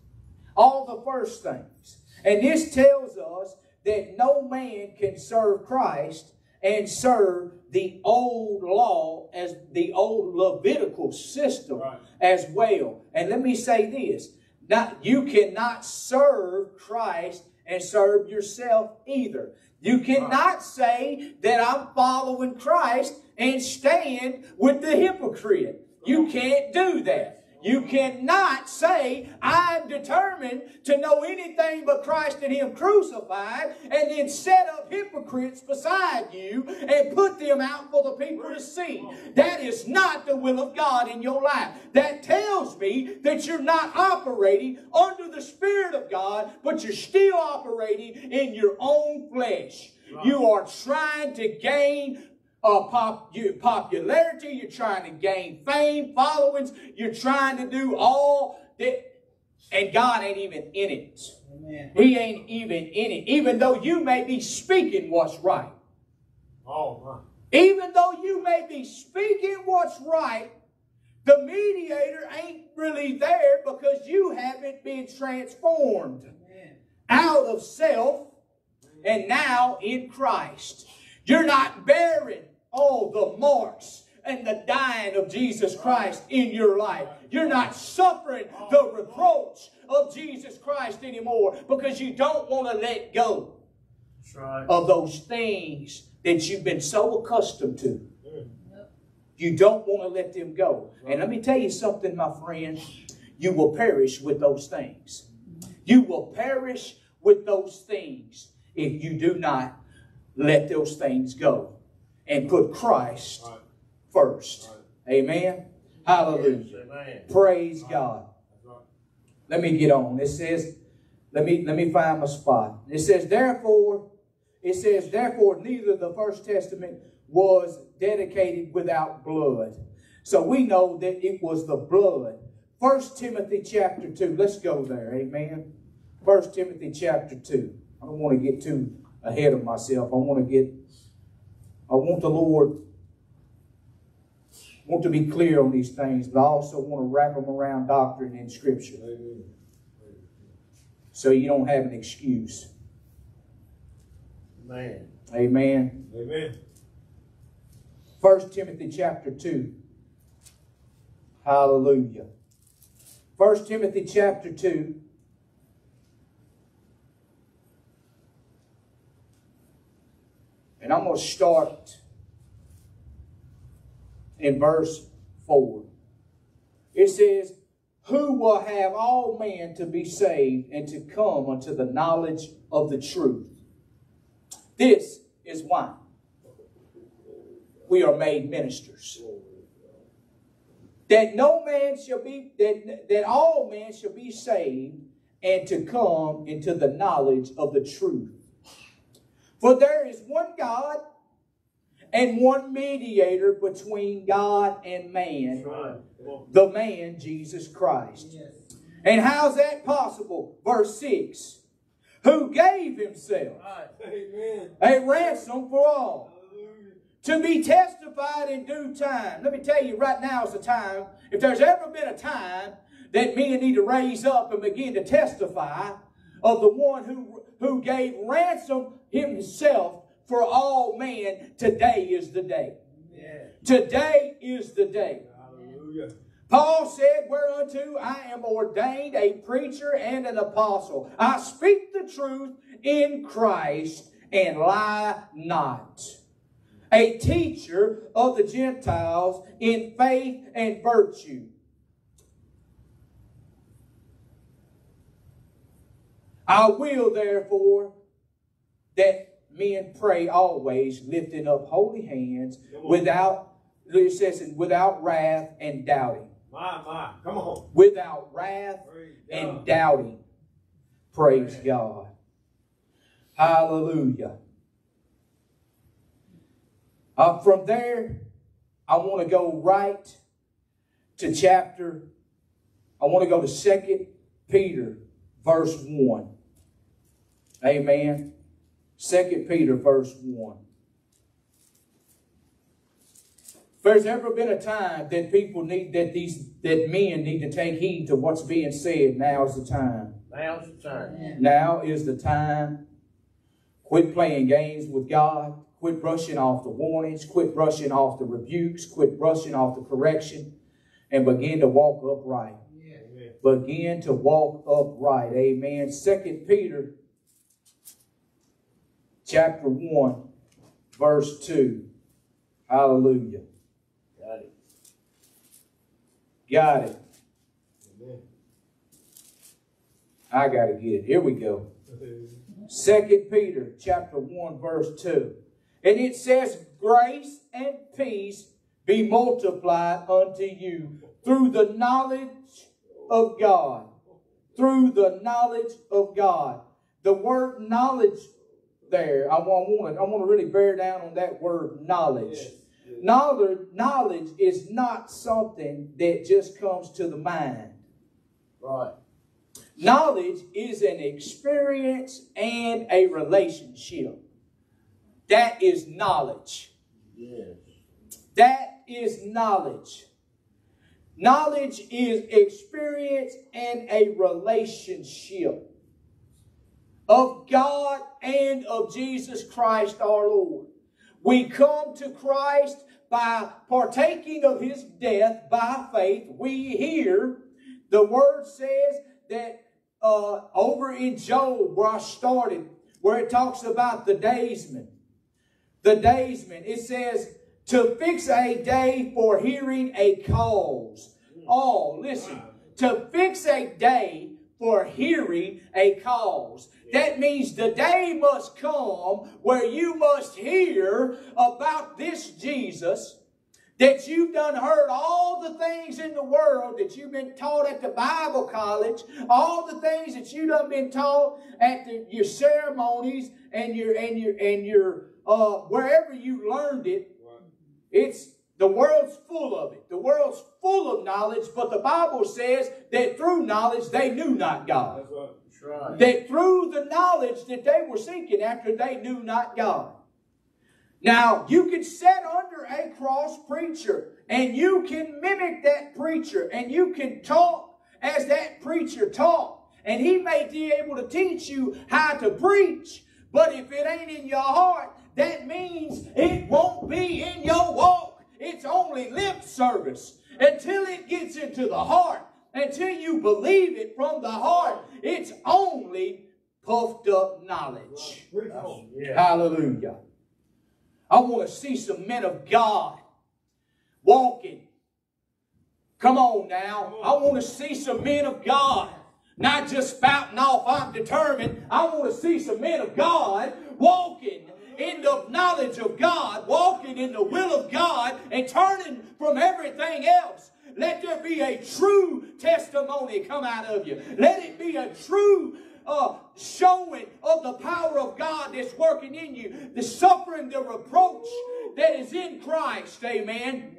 All the first things. And this tells us that no man can serve Christ and serve the old law as the old Levitical system Right. as well. And let me say this not, you cannot serve Christ and serve yourself either. You cannot say that I'm following Christ and stand with the hypocrite. You can't do that. You cannot say, I'm determined to know anything but Christ and Him crucified, and then set up hypocrites beside you and put them out for the people to see. That is not the will of God in your life. That tells me that you're not operating under the Spirit of God, but you're still operating in your own flesh. You are trying to gain uh, pop, you, popularity, you're trying to gain fame, followings, you're trying to do all that, and God ain't even in it. Amen. He ain't even in it, even though you may be speaking what's right. Oh, my. Even though you may be speaking what's right, the mediator ain't really there because you haven't been transformed Amen. out of self and now in Christ. You're not bearing all the marks and the dying of Jesus Christ in your life. You're not suffering the reproach of Jesus Christ anymore because you don't want to let go right. of those things that you've been so accustomed to. You don't want to let them go. And let me tell you something, my friend. You will perish with those things. You will perish with those things if you do not let those things go and put Christ Right. first. Amen. Hallelujah. Amen. Praise God. Right. Let me get on. It says, let me let me find my spot. It says, therefore, it says, therefore, neither the first testament was dedicated without blood. So we know that it was the blood. First Timothy chapter 2. Let's go there. Amen. First Timothy chapter 2. I don't want to get too ahead of myself. I want to get, I want the Lord want to be clear on these things, but I also want to wrap them around doctrine and scripture Amen. so you don't have an excuse. Amen. Amen. Amen. First Timothy chapter 2. Hallelujah. First Timothy chapter 2. And I'm going to start in verse 4. It says, Who will have all men to be saved and to come unto the knowledge of the truth. This is why we are made ministers. That no man shall be, that, that all men shall be saved and to come into the knowledge of the truth. For there is one God and one mediator between God and man, right. The man Jesus Christ. Yes. And how's that possible? Verse 6 Who gave himself Amen. a ransom for all to be testified in due time. Let me tell you, right now is the time. If there's ever been a time that men need to raise up and begin to testify of the one who, who gave ransom himself for all men, today is the day. Today is the day. Hallelujah. Paul said, Whereunto I am ordained a preacher and an apostle. I speak the truth in Christ and lie not. A teacher of the Gentiles in faith and virtue. I will therefore that men pray always, lifting up holy hands without, it says, without wrath and doubting My, my. Come on. without wrath Praise and God. doubting. Praise God. Hallelujah. Uh, from there, I want to go right to chapter, I want to go to Second Peter, verse 1. Amen. Second Peter verse 1. If there's ever been a time that people need that these that men need to take heed to what's being said, now's the time. Now's the time. Now is the time. Quit playing games with God. Quit brushing off the warnings. Quit brushing off the rebukes. Quit brushing off the correction. And begin to walk upright. Begin to walk upright. Amen. Second Peter chapter 1, verse 2. Hallelujah. Got it. Got it. I got to get it. Here we go. Second Peter chapter 1 verse 2. And it says, Grace and peace be multiplied unto you through the knowledge of God. Through the knowledge of God. The word knowledge there, I want, I want to really bear down on that word knowledge. Knowledge, knowledge is not something that just comes to the mind. Right. Knowledge is an experience and a relationship. That is knowledge. Yes. That is knowledge. Knowledge is experience and a relationship of God and of Jesus Christ our Lord. We come to Christ by partaking of his death by faith. We hear the word says that uh, over in Job, where I started, where it talks about the daysman. The daysman, it says, to fix a day for hearing a cause. Oh, listen, to fix a day for hearing a cause. That means the day must come where you must hear about this Jesus that you've done heard all the things in the world that you've been taught at the Bible college, all the things that you've done been taught at the, your ceremonies and your and your and your uh, wherever you learned it. It's the world's full of it. The world's full of knowledge, but the Bible says that through knowledge they knew not God. That's right. That through the knowledge that they were seeking after they knew not God. Now, you can sit under a cross preacher and you can mimic that preacher and you can talk as that preacher taught. And he may be able to teach you how to preach. But if it ain't in your heart, that means it won't be in your walk. It's only lip service until it gets into the heart. Until you believe it from the heart, it's only puffed up knowledge. Yeah. Hallelujah. I want to see some men of God walking. Come on now. I want to see some men of God. Not just spouting off, I'm determined. I want to see some men of God walking in the knowledge of God, walking in the will of God, and turning from everything else. Let there be a true testimony come out of you. Let it be a true uh, showing of the power of God that's working in you, the suffering, the reproach that is in Christ. Amen.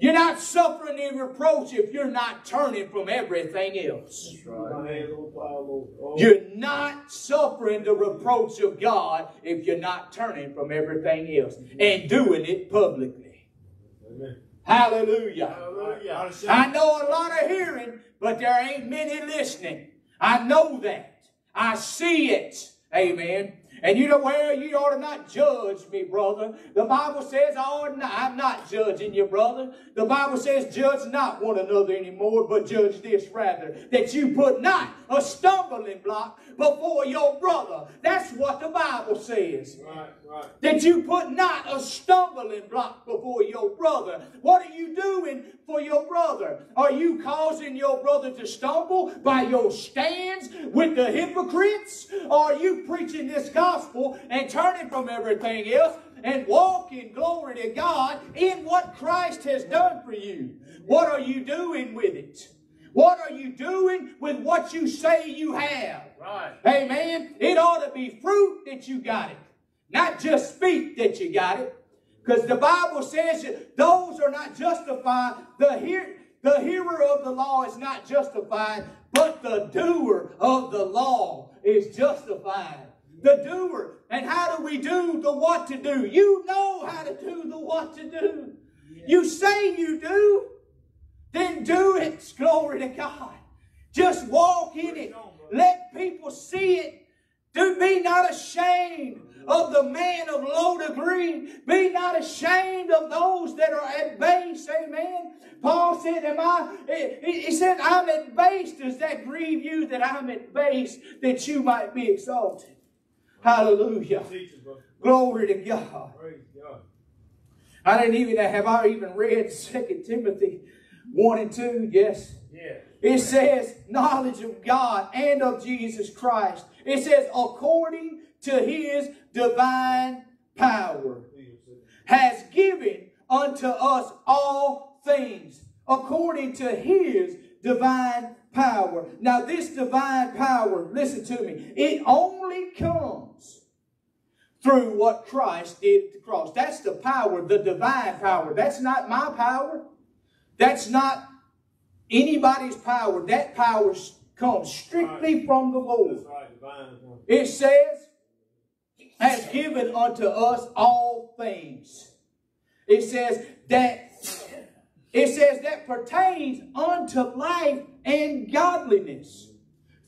You're not suffering the reproach if you're not turning from everything else. Right. My hands on fire, Lord. You're not suffering the reproach of God if you're not turning from everything else and doing it publicly. Amen. Hallelujah. Hallelujah. I know a lot of hearing, but there ain't many listening. I know that. I see it. Amen. And you know where you ought to not judge me, brother. The Bible says I ought not, I'm not judging you, brother. The Bible says judge not one another anymore, but judge this rather, that you put not a stumbling block before your brother. That's what the Bible says. Right, right. That you put not a stumbling block before your brother. What are you doing for your brother? Are you causing your brother to stumble by your stands with the hypocrites? Or are you preaching this gospel and turning from everything else and walking, glory to God, in what Christ has done for you? What are you doing with it? What are you doing with what you say you have? Right. Amen. It ought to be fruit that you got it, not just speak that you got it. Because the Bible says that those are not justified. The, hear, the hearer of the law is not justified, but the doer of the law is justified. the doer. And how do we do the what to do? You know how to do the what to do. You say you do, then do it. Glory to God. Just walk in it. Let people see it. Do be not ashamed of the man of low degree. Be not ashamed of those that are at base. Amen. Paul said, Am I he, said, I'm at base. Does that grieve you that I'm at base that you might be exalted? Hallelujah. Teach us, brother. Glory to God. God. I didn't even have I even read Second Timothy 1 and 2. Yes. Yeah. It says knowledge of God and of Jesus Christ. It says according to his divine power has given unto us all things according to his divine power. Now this divine power, listen to me, it only comes through what Christ did at the cross. That's the power, the divine power. That's not my power. That's not anybody's power. That power comes strictly from the Lord. Right. It says, has given unto us all things. It says that it says that pertains unto life and godliness.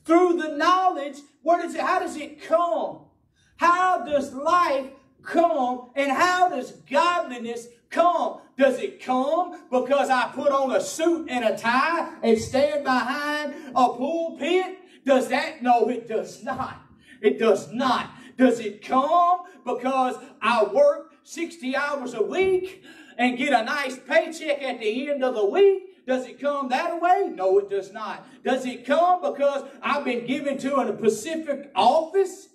Through the knowledge, where does it, how does it come? How does life come and how does godliness come? Does it come because I put on a suit and a tie and stand behind a pulpit? Does that? No, it does not. It does not. Does it come because I work 60 hours a week and get a nice paycheck at the end of the week? Does it come that way? No, it does not. Does it come because I've been given to a Pacific office?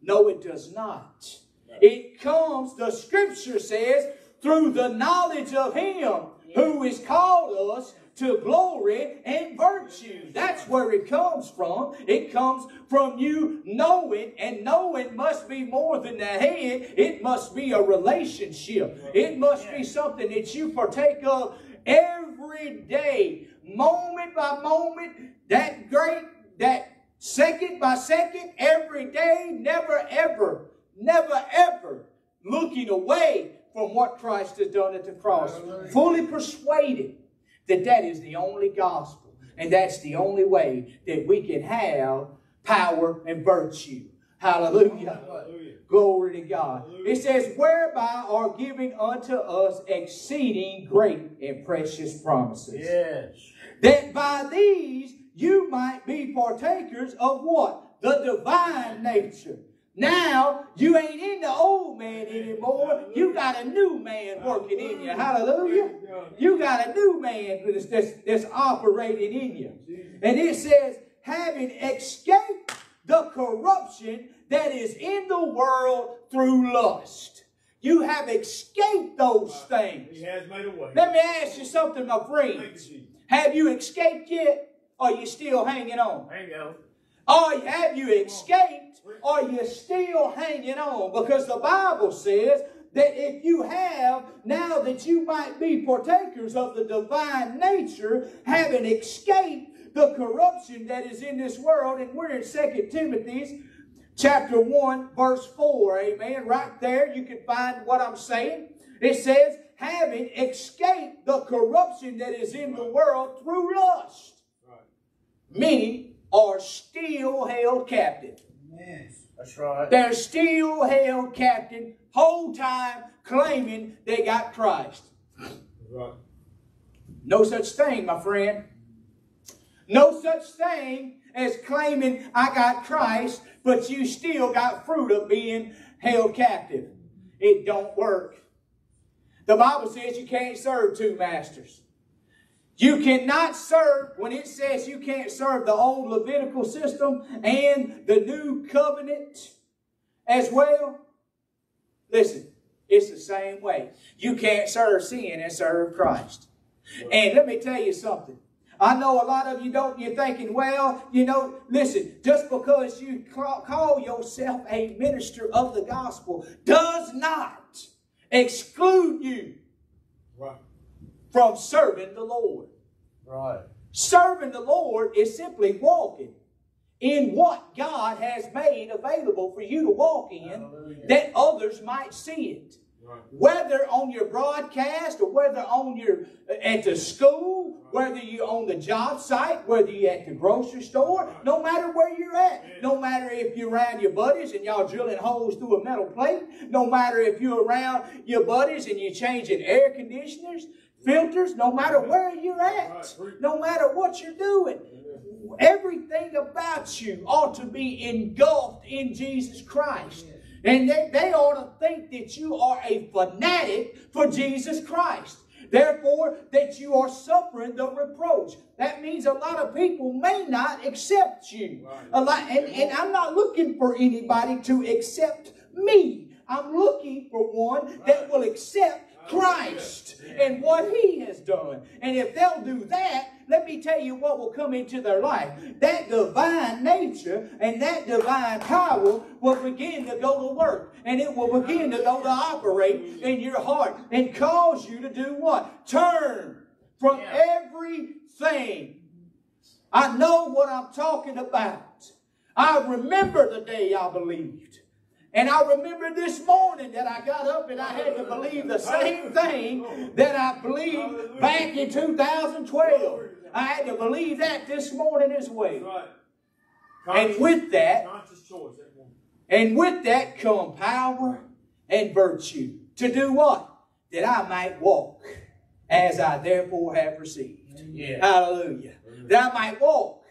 No, it does not. It comes, the scripture says, through the knowledge of Him who has called us to glory and virtue. That's where it comes from. It comes from you knowing, and knowing must be more than the head. It must be a relationship. It must be something that you partake of every day, moment by moment, that great, that second by second, every day, never ever, never ever looking away from what Christ has done at the cross. Fully persuaded that that is the only gospel and that's the only way that we can have power and virtue. Hallelujah. Hallelujah. Glory to God. It says, whereby are giving unto us exceeding great and precious promises. Yes. That by these you might be partakers of what? The divine nature. Now you ain't in the old man anymore. You got a new man working in you. Hallelujah. You got a new man that's, that's, that's operating in you. And it says, having escaped the corruption that is in the world through lust. You have escaped those things. He has made a way. Let me ask you something, my you, friends. Have you escaped yet? Or are you still hanging on? Hang on. Or have you escaped? Or are you still hanging on? Because the Bible says that if you have, now that you might be partakers of the divine nature, having escaped the corruption that is in this world, and we're in 2 Timothy chapter 1, verse 4, amen. Right there, you can find what I'm saying. It says, having escaped the corruption that is in the world through lust. Right. Many are still held captive. Yes, that's right. They're still held captive, whole time claiming they got Christ. Right. No such thing, my friend. No such thing as claiming I got Christ, but you still got fruit of being held captive. It don't work. The Bible says you can't serve two masters. You cannot serve, when it says you can't serve the old Levitical system and the new covenant as well. Listen, it's the same way. You can't serve sin and serve Christ. And let me tell you something. I know a lot of you don't, you're thinking, well, you know, listen, just because you call yourself a minister of the gospel does not exclude you. From serving the Lord. Right. Serving the Lord is simply walking in what God has made available for you to walk in that others might see it. Right. Whether on your broadcast or whether on your uh, at the school, whether you're on the job site, whether you're at the grocery store, no matter where you're at, no matter if you're around your buddies and y'all drilling holes through a metal plate, no matter if you're around your buddies and you're changing air conditioners, filters, no matter where you're at, no matter what you're doing. Everything about you ought to be engulfed in Jesus Christ. And they, they ought to think that you are a fanatic for Jesus Christ. Therefore, that you are suffering the reproach. That means a lot of people may not accept you. A lot, and, and I'm not looking for anybody to accept me. I'm looking for one that will accept Christ and what He has done. And if they'll do that, let me tell you what will come into their life. That divine nature and that divine power will begin to go to work. And it will begin to go to operate in your heart and cause you to do what? Turn from everything. I know what I'm talking about. I remember the day I believed. And I remember this morning that I got up and I had to believe the same thing that I believed back in 2012. I had to believe that this morning as well. And with that. And with that come power and virtue. To do what? That I might walk as I therefore have received. Hallelujah. That I might walk.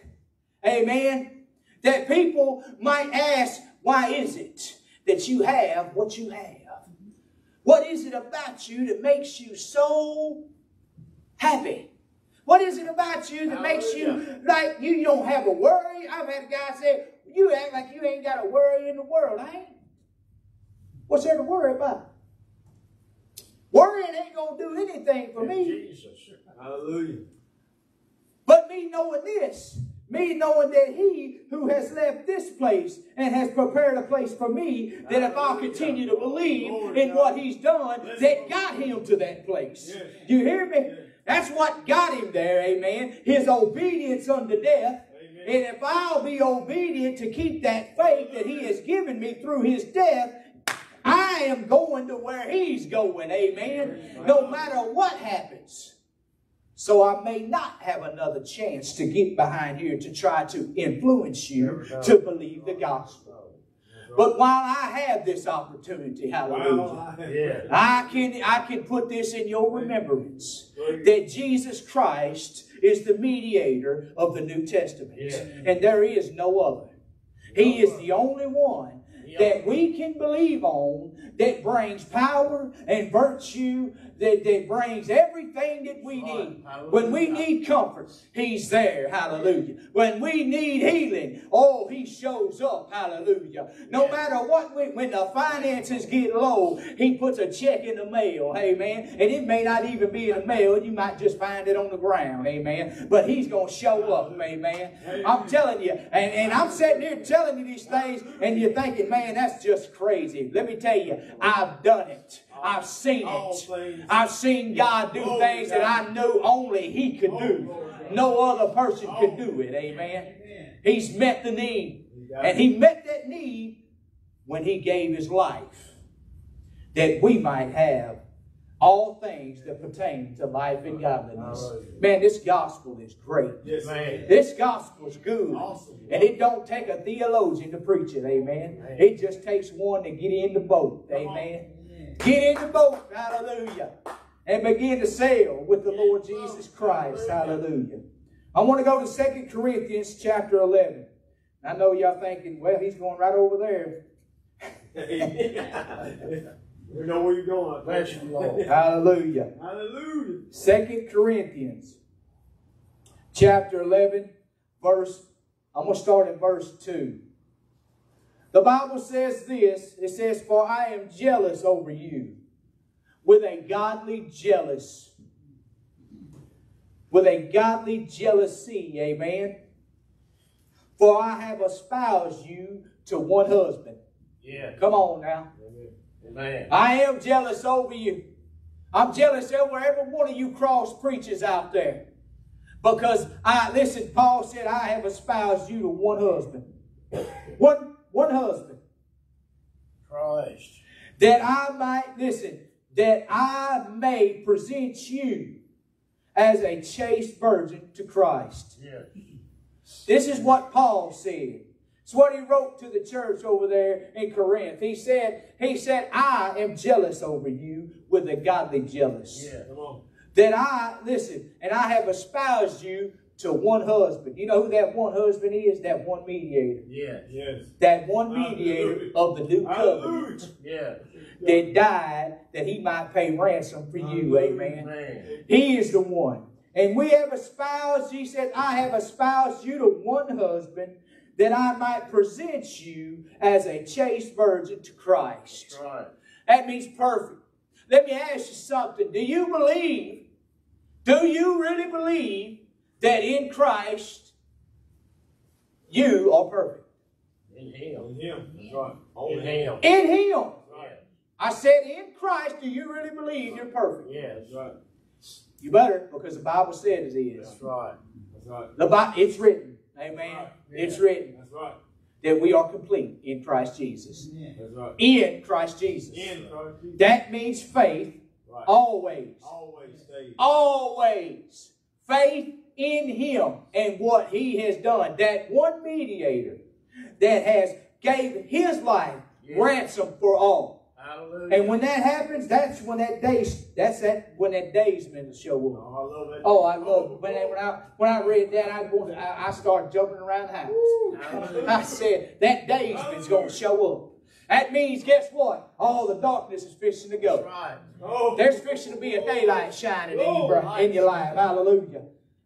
Amen. That people might ask, why is it that you have what you have? What is it about you that makes you so happy? What is it about you that makes you like you don't have a worry? I've had a guy say, you act like you ain't got a worry in the world. I ain't. What's there to worry about? Worrying ain't gonna do anything for me. Jesus. Hallelujah. But me knowing this, me knowing that he who has left this place and has prepared a place for me, that if I'll continue to believe in what he's done, that got him to that place. You hear me? That's what got him there, amen. His obedience unto death. And if I'll be obedient to keep that faith that he has given me through his death, I am going to where he's going, amen. No matter what happens. So I may not have another chance to get behind here to try to influence you to believe the gospel. But while I have this opportunity, hallelujah, I can I can put this in your remembrance that Jesus Christ is the mediator of the New Testament. And there is no other. He is the only one that we can believe on that brings power and virtue, that, that brings everything that we need. When we need comfort, He's there. Hallelujah. When we need healing, oh, He shows up. Hallelujah. No matter what, we, when the finances get low, He puts a check in the mail. Amen. And it may not even be in the mail. You might just find it on the ground. Amen. But He's going to show up. Amen. I'm telling you. And, and I'm sitting here telling you these things, and you're thinking, man, that's just crazy. Let me tell you, I've done it. I've seen it. I've seen God do things that I know only He could do. No other person could do it. Amen. He's met the need. And He met that need when He gave His life that we might have all things that pertain to life and godliness. Man, this gospel is great. Yes, man. This gospel is good. Awesome. And it don't take a theologian to preach it, amen. It just takes one to get in the boat, amen. Get in the boat, hallelujah. And begin to sail with the Lord Jesus Christ, hallelujah. I want to go to 2 Corinthians chapter 11. I know y'all thinking, well, he's going right over there. <laughs> we know where you're going. Bless you, Lord. Hallelujah. Hallelujah. Second Corinthians chapter 11, verse, I'm going to start in verse 2. The Bible says this it says, For I am jealous over you with a godly jealous, with a godly jealousy, amen. For I have espoused you to one husband. Yeah. Come on now. Amen. I am jealous over you. I'm jealous over every one of you cross preachers out there. Because I listen, Paul said, I have espoused you to one husband. One, one husband. Christ. That I might, listen, that I may present you as a chaste virgin to Christ. Yes. This is what Paul said. It's what he wrote to the church over there in Corinth. He said, he said, I am jealous over you with a godly jealous. Yeah. That I, listen, and I have espoused you to one husband. You know who that one husband is? That one mediator. Yes. Yes. That one mediator of the new covenant Hallelujah. Yes. that died that he might pay ransom for you. Amen. Man. He is the one. And we have espoused, he said, I have espoused you to one husband that I might present you as a chaste virgin to Christ. Right. That means perfect. Let me ask you something. Do you believe, do you really believe that in Christ you are perfect? In Him. In him. That's right. In Him. In Him. Yes. I said, in Christ, do you really believe you're perfect? Yes. That's right. You better, because the Bible says it is. That's right. That's right. The Bible, it's written. Amen. It's written That's right. that we are complete in Christ Jesus. That's right. In Christ Jesus. In Christ Jesus. That means faith Right. always. Always stay. Always. Faith in Him and what He has done. That one mediator that has gave His life Yeah. ransom for all. Hallelujah. And when that happens, that's when that days that's that when that daysman will show up. Oh, I love that. Oh, I love it. When I, when I when I read that, I go, I, I started jumping around the house. I said that daysman's going to show up. That means, guess what? All the darkness is fixing to That's go. right. Oh. There's fixing to be a daylight shining in your, in your oh, life. Hallelujah.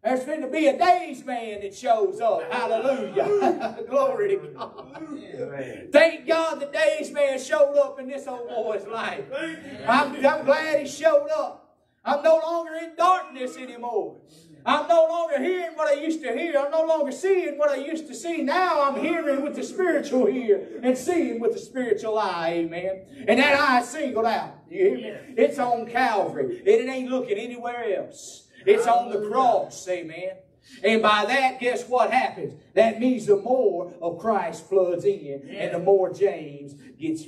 There's going to be a days man that shows up. Hallelujah. <laughs> Glory to God. Amen. Thank God the days man showed up in this old boy's life. I'm, I'm glad he showed up. I'm no longer in darkness anymore. I'm no longer hearing what I used to hear. I'm no longer seeing what I used to see. Now I'm hearing with the spiritual ear and seeing with the spiritual eye. Amen. And that eye is singled out. You hear me? It's on Calvary. And it ain't looking anywhere else. It's on the cross. Amen. And by that, guess what happens? That means the more of Christ floods in, and the more James gets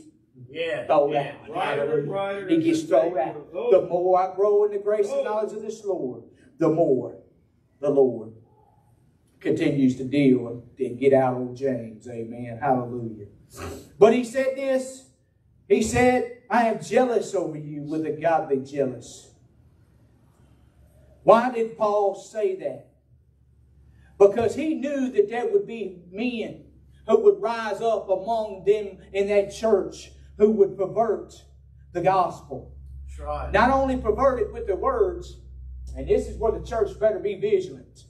Yeah. thrown Yeah. out. Right, right. He gets thrown out. The more I grow in the grace and knowledge of this Lord, the more the Lord continues to deal and, get out on James. Amen. Hallelujah. But he said this. He said, I am jealous over you with a godly jealous. Why did Paul say that? Because he knew that there would be men who would rise up among them in that church who would pervert the gospel. Right. Not only pervert it with the words, and this is where the church better be vigilant.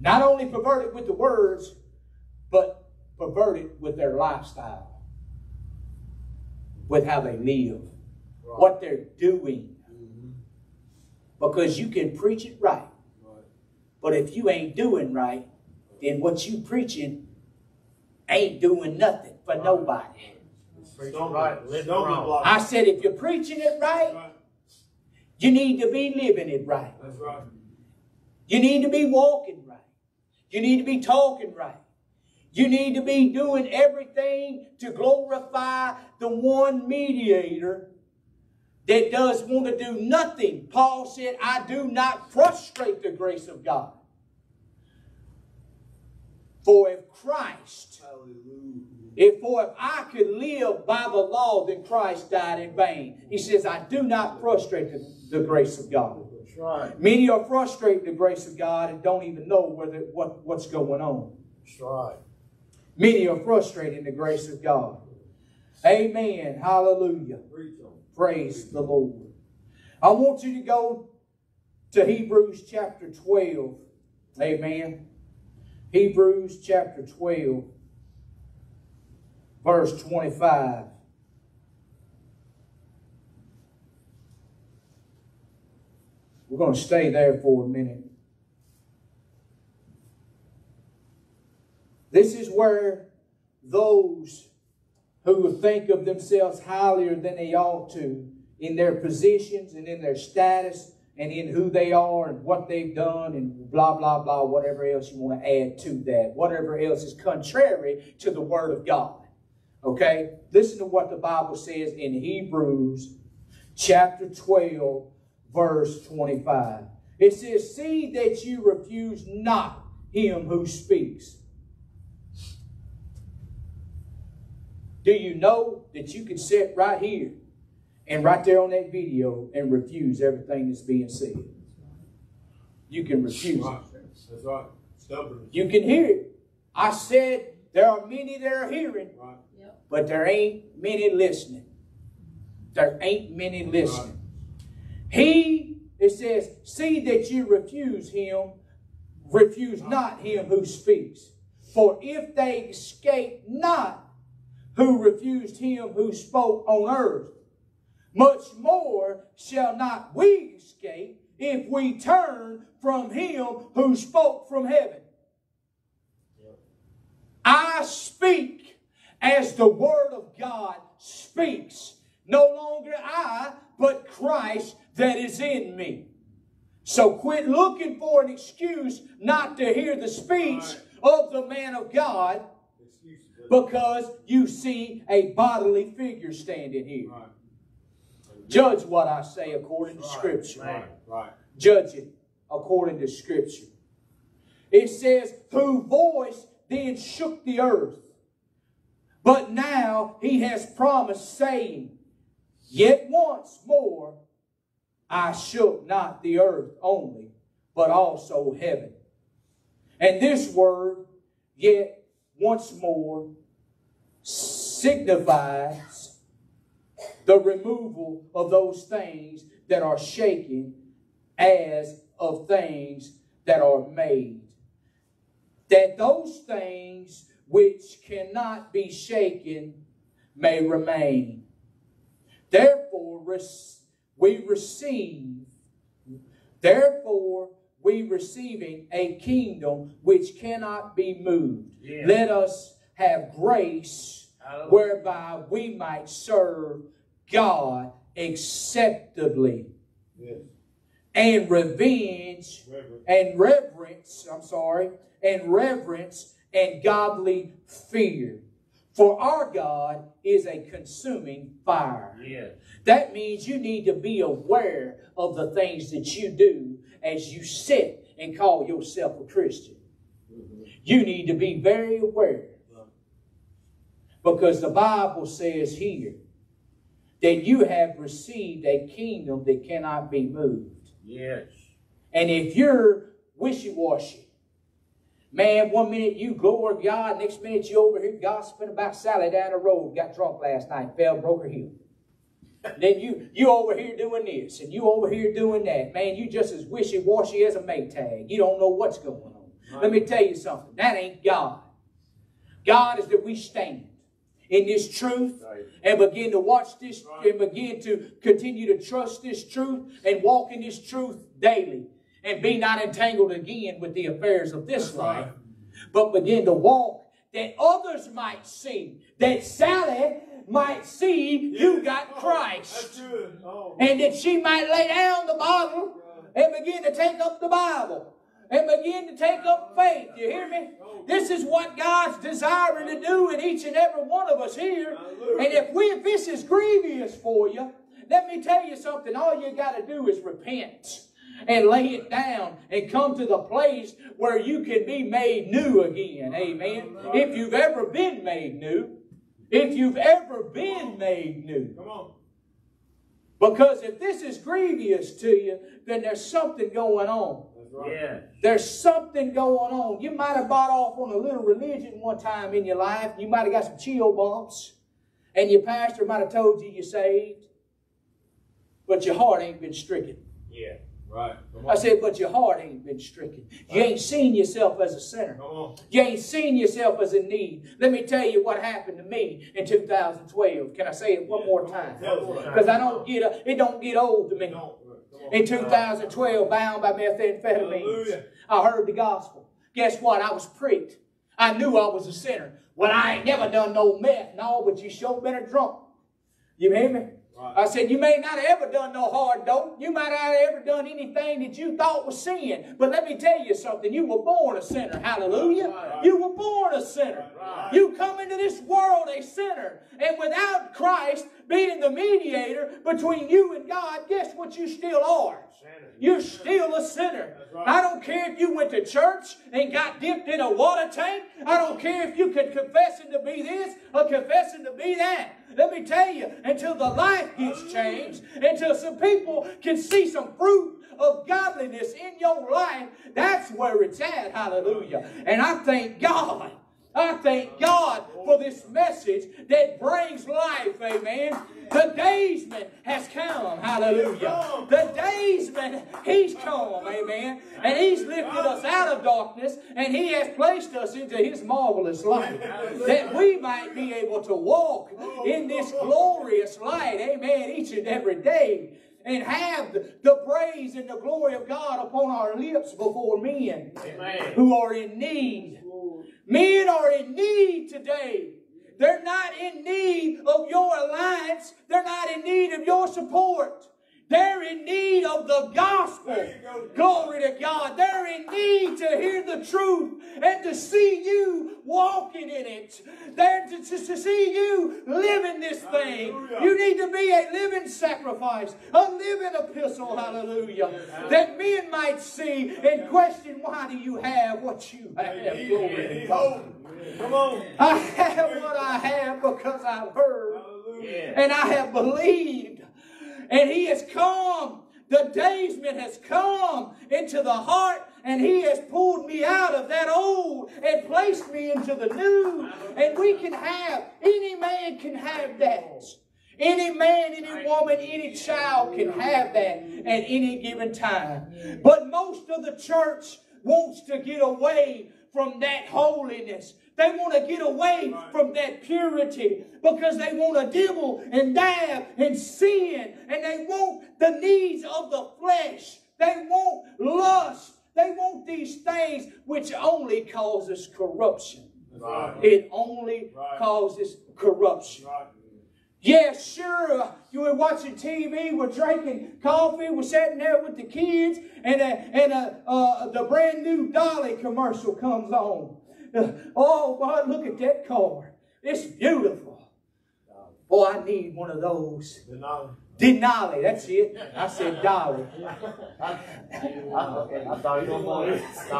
Not only pervert it with the words, but pervert it with their lifestyle, with how they live, what they're doing. Because you can preach it right, but if you ain't doing right, then what you preaching ain't doing nothing for nobody. Preach it right. Live it Stumbling wrong. I said, if you're preaching it right, Right. you need to be living it right. You need to be walking right. You need to be talking right. You need to be doing everything to glorify the one mediator that does want to do nothing. Paul said, I do not frustrate the grace of God. For if Christ, Hallelujah. if for if I could live by the law, then Christ died in vain. He says, I do not frustrate the, the grace of God. Right. Many are frustrating the grace of God and don't even know whether, what, what's going on. That's right. Many are frustrating the grace of God. Amen. Hallelujah. Praise the Lord. I want you to go to Hebrews chapter 12. Amen. Hebrews chapter 12, verse 25. We're going to stay there for a minute. This is where those who think of themselves higher than they ought to in their positions and in their status and in who they are and what they've done and blah, blah, blah, whatever else you want to add to that. Whatever else is contrary to the Word of God. Okay? Listen to what the Bible says in Hebrews chapter 12, verse 25. It says, See that you refuse not him who speaks. Do you know that you can sit right here and right there on that video and refuse everything that's being said? You can refuse. Right. That's right. Stubborn. You can hear it. I said there are many that are hearing, Right. but there ain't many listening. There ain't many listening. He, it says, see that you refuse him, refuse not him who speaks. For if they escape not who refused him who spoke on earth, much more shall not we escape if we turn from him who spoke from heaven. I speak as the Word of God speaks. No longer I, but Christ that is in me. So quit looking for an excuse not to hear the speech of the man of God. Because you see a bodily figure standing here. Right. Judge what I say according to Scripture. Right. Right. Judge it according to Scripture. It says, whose voice then shook the earth. But now he has promised, saying, Yet once more I shook not the earth only, but also heaven. And this word, yet once more, signifies the removal of those things that are shaken as of things that are made. That those things which cannot be shaken may remain. Therefore, we receive, therefore, we receiving a kingdom which cannot be moved. Yeah. Let us have grace Hallelujah. whereby we might serve God acceptably Yes. and revenge Reverend. and reverence, I'm sorry, and reverence and godly fear. For our God is a consuming fire. That means you need to be aware of the things that you do as you sit and call yourself a Christian. You need to be very aware. Because the Bible says here that you have received a kingdom that cannot be moved. Yes. And if you're wishy-washy, man, one minute you glory God, next minute you over here gossiping about Sally down the road, got drunk last night, fell, broke her heel. Then you you over here doing this and you over here doing that. Man, you just as wishy-washy as a Maytag. You don't know what's going on. Let me tell you something. That ain't God. God is that we stand in this truth Right. and begin to watch this and begin to continue to trust this truth and walk in this truth daily and be not entangled again with the affairs of this life, but begin to walk that others might see, that Sally might see you got oh, Christ, good. Oh. and that she might lay down the bottle and begin to take up the Bible and begin to take up faith. You hear me? Oh. This is what God's desiring to do in each and every one of us here. And if we if this is grievous for you, let me tell you something. All you got to do is repent and lay it down and come to the place where you can be made new again. Amen. If you've ever been made new, if you've ever been made new. Come on. Because if this is grievous to you, then there's something going on. Right. Yeah. There's something going on. You might have bought off on a little religion one time in your life. You might have got some chill bumps. And your pastor might have told you you're saved. But your heart ain't been stricken. Yeah. Right. I said, but your heart ain't been stricken. You ain't seen yourself as a sinner. You ain't seen yourself as in need. Let me tell you what happened to me in 2012. Can I say it one more time? Tell us what Because I don't get a, it don't get old to me. Don't. Come on. In 2012, bound by methamphetamines, Hallelujah. I heard the gospel. Guess what? I was pricked. I knew I was a sinner. Well, I ain't never done no meth, no, but you sure been a drunk. You hear me? I said, you may not have ever done no hard dope. You might not have ever done anything that you thought was sin. But let me tell you something. You were born a sinner. Hallelujah. Right. You were born a sinner. Right. You come into this world a sinner. And without Christ being the mediator between you and God, guess what you still are? You're still a sinner. I don't care if you went to church and got dipped in a water tank. I don't care if you could confessing to be this or confessing to be that. Let me tell you, until the life gets changed, until some people can see some fruit of godliness in your life, that's where it's at. Hallelujah. And I thank God. I thank God for this message that brings life. Amen. The daysman has come. Hallelujah. The daysman, he's come. Amen. And he's lifted us out of darkness and he has placed us into his marvelous light that we might be able to walk in this glorious light. Amen. Each and every day and have the praise and the glory of God upon our lips before men who are in need. Men are in need today. They're not in need of your alliance. They're not in need of your support. They're in need of the gospel. Glory to God. They're in need to hear the truth and to see you walking in it. They're to, to, to see you living this thing. Hallelujah. You need to be a living sacrifice, a living epistle. Hallelujah. That men might see and question why do you have what you have. Glory to God. Come on. I have what I have because I've heard Hallelujah. and I have believed. And He has come. The daysman has come into the heart and He has pulled me out of that old and placed me into the new. And we can have, any man can have that. Any man, any woman, any child can have that at any given time. But most of the church wants to get away from that holiness. They want to get away from that purity because they want to dibble and dab and sin and they want the needs of the flesh. They want lust. They want these things which only causes corruption. Right. It only Right. causes corruption. Right. Yeah, sure. You were watching TV, we're drinking coffee, we're sitting there with the kids, and, uh, and uh, uh, the brand new Dolly commercial comes on. <laughs> Oh, boy, look at that car. It's beautiful. Boy, I need one of those. Denali. Denali, that's it. I said Dolly. I thought you were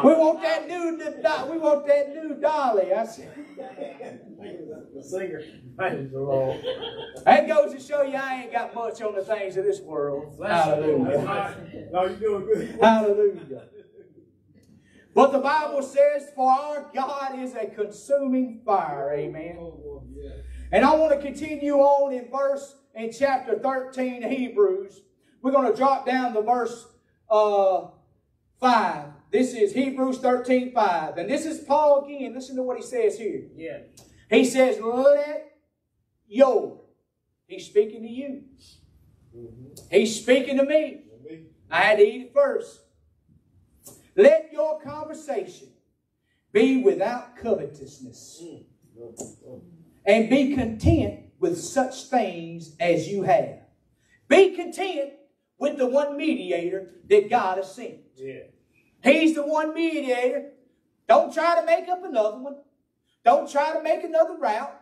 We want that new, we want that new Dolly. I said, the singer. Praise the Lord. that goes to show you I ain't got much on the things of this world. Hallelujah. No, you're doing good. Hallelujah. But the Bible says, For our God is a consuming fire. Amen. And I want to continue on in verse, in chapter 13 Hebrews. We're going to drop down to verse uh, 5. This is Hebrews 13 5. And this is Paul again. Listen to what he says here. Yeah. He says, Let your. He's speaking to you. He's speaking to me. I had to eat it first. Let your conversation be without covetousness. And be content with such things as you have. Be content with the one mediator that God has sent. Yeah. He's the one mediator. Don't try to make up another one. Don't try to make another route.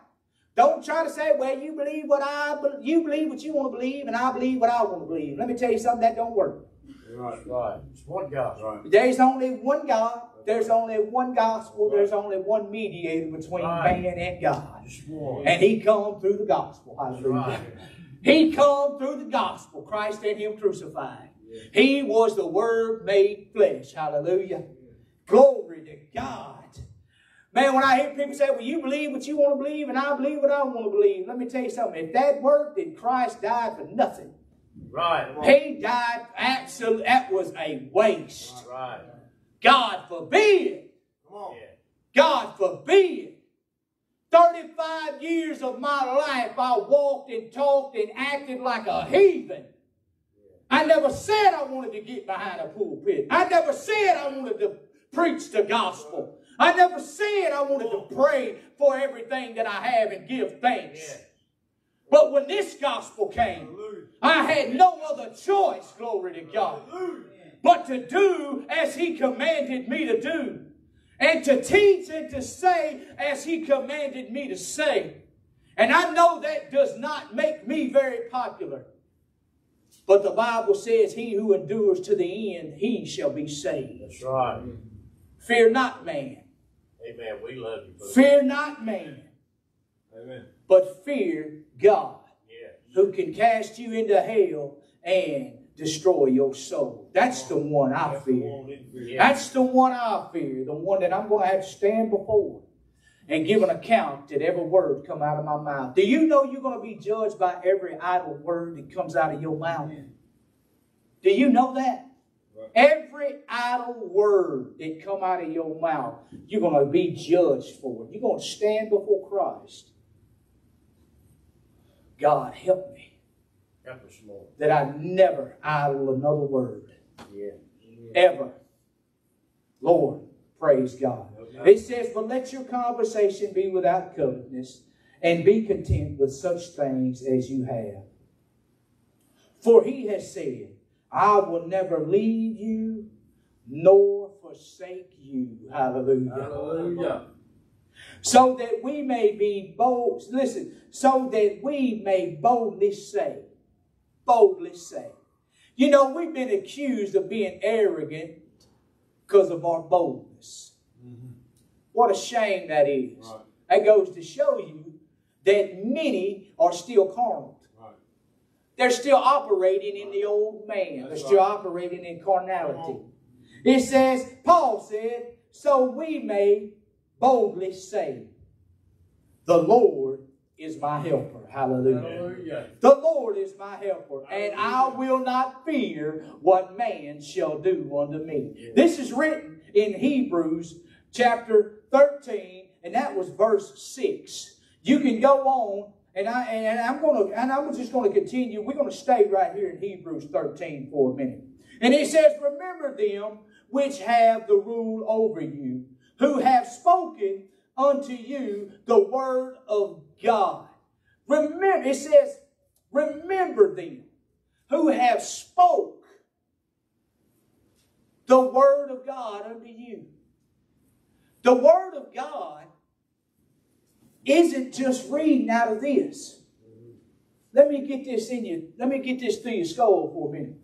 Don't try to say, well, you believe what I you believe what you want to believe, and I believe what I want to believe. Let me tell you something that don't work. Right. Right. It's one God. Right. There's only one God. There's only one gospel. There's only one mediator between Right. man and God. Just one. And he come through the gospel. Hallelujah. Right. He come through the gospel. Christ and him crucified. He was the word made flesh. Hallelujah. Glory to God. Man, when I hear people say, well, you believe what you want to believe and I believe what I want to believe, let me tell you something. If that worked, then Christ died for nothing. Right. He died absolutely, that was a waste. Right. God forbid. Come on. God forbid. 35 years of my life, I walked and talked and acted like a heathen. I never said I wanted to get behind a pulpit. I never said I wanted to preach the gospel. I never said I wanted to pray for everything that I have and give thanks. But when this gospel came, I had no other choice, glory to God, but to do as He commanded me to do, and to teach and to say as He commanded me to say. And I know that does not make me very popular. But the Bible says, He who endures to the end, he shall be saved. That's right. Fear not man. Amen. We love you. brother. Fear not man, Amen. but fear God. Who can cast you into hell and destroy your soul. That's the one I fear. That's the one I fear, the one that I'm going to have to stand before and give an account that every word come out of my mouth. Do you know you're going to be judged by every idle word that comes out of your mouth? Do you know that? Every idle word that come out of your mouth, you're going to be judged for it. You're going to stand before Christ. God help me Help us, Lord. that I never idle another word Yeah. ever. Lord, praise God. It says, But let your conversation be without covetousness, and be content with such things as you have. For he has said, I will never leave you nor forsake you. Hallelujah. Hallelujah. So that we may be bold, listen, so that we may boldly say, boldly say. You know, we've been accused of being arrogant because of our boldness. What a shame that is. Right. That goes to show you that many are still carnal. Right. They're still operating in the old man. They're still right. operating in carnality. It says, Paul said, so we may boldly say, the Lord is my helper. Hallelujah. Hallelujah. The Lord is my helper, and I will not fear what man shall do unto me. This is written in Hebrews chapter 13, and that was verse 6. You can go on, and I and I'm gonna and I'm just gonna continue. We're gonna stay right here in Hebrews 13 for a minute. And it says, Remember them which have the rule over you, who have spoken unto you the word of God. Remember, it says, remember them who have spoke the word of God unto you. The word of God isn't just reading out of this. Let me get this in you. Let me get this through your skull for a minute.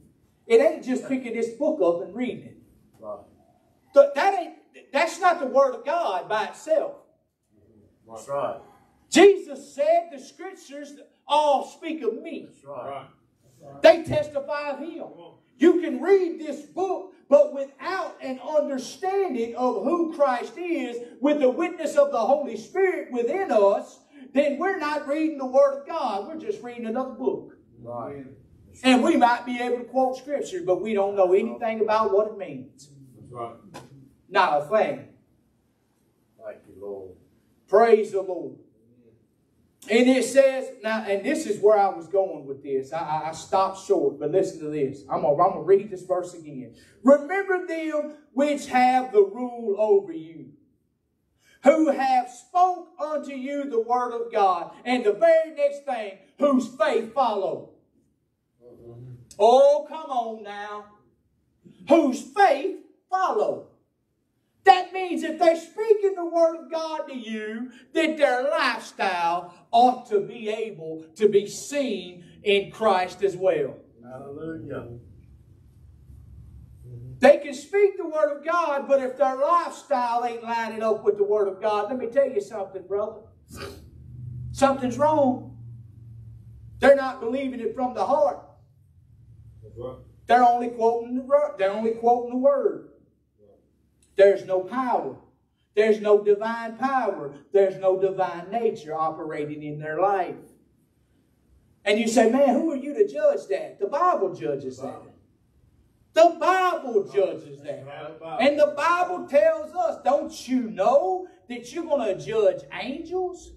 It ain't just picking this book up and reading it. Right. Th- That ain't. That's not the word of God by itself. That's right. Jesus said the scriptures all speak of me. That's right. Right. They testify of him. You can read this book, but without an understanding of who Christ is, with the witness of the Holy Spirit within us, then we're not reading the Word of God. We're just reading another book. Right. And we might be able to quote Scripture, but we don't know anything about what it means. That's right. Not a thing. Thank you, Lord. Praise the Lord. And it says, now, and this is where I was going with this. I, I- I stopped short, but listen to this. I'm going I'm to read this verse again. Remember them which have the rule over you, who have spoke unto you the word of God. And the very next thing, whose faith follow. Mm-hmm. Oh, come on now. Whose faith follow. That means if they're speaking the word of God to you, that their lifestyle ought to be able to be seen in Christ as well. Hallelujah. They can speak the word of God, but if their lifestyle ain't lining up with the word of God, let me tell you something, brother. Something's wrong. They're not believing it from the heart. They're only quoting the. They're only quoting the word. There's no power. There's no divine power. There's no divine nature operating in their life. And you say, man, who are you to judge that? The Bible judges that. The Bible judges that. And the Bible tells us, don't you know that you're going to judge angels?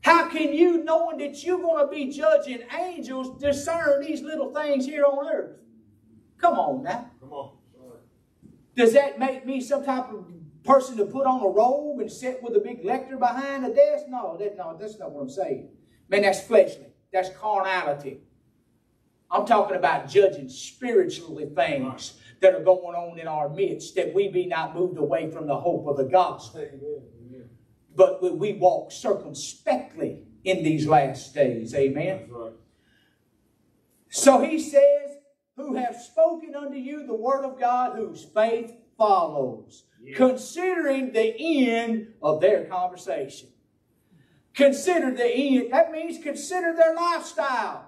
How can you, knowing that you're going to be judging angels, discern these little things here on earth? Come on now. Does that make me some type of person to put on a robe and sit with a big lector behind a desk? No, that, no, that's not what I'm saying. Man, that's fleshly. That's carnality. I'm talking about judging spiritually things that are going on in our midst, that we be not moved away from the hope of the gospel. But we- we walk circumspectly in these last days. Amen. That's right. So he says, Who have spoken unto you the word of God, whose faith follows, considering the end of their conversation. Consider the end. That means consider their lifestyle.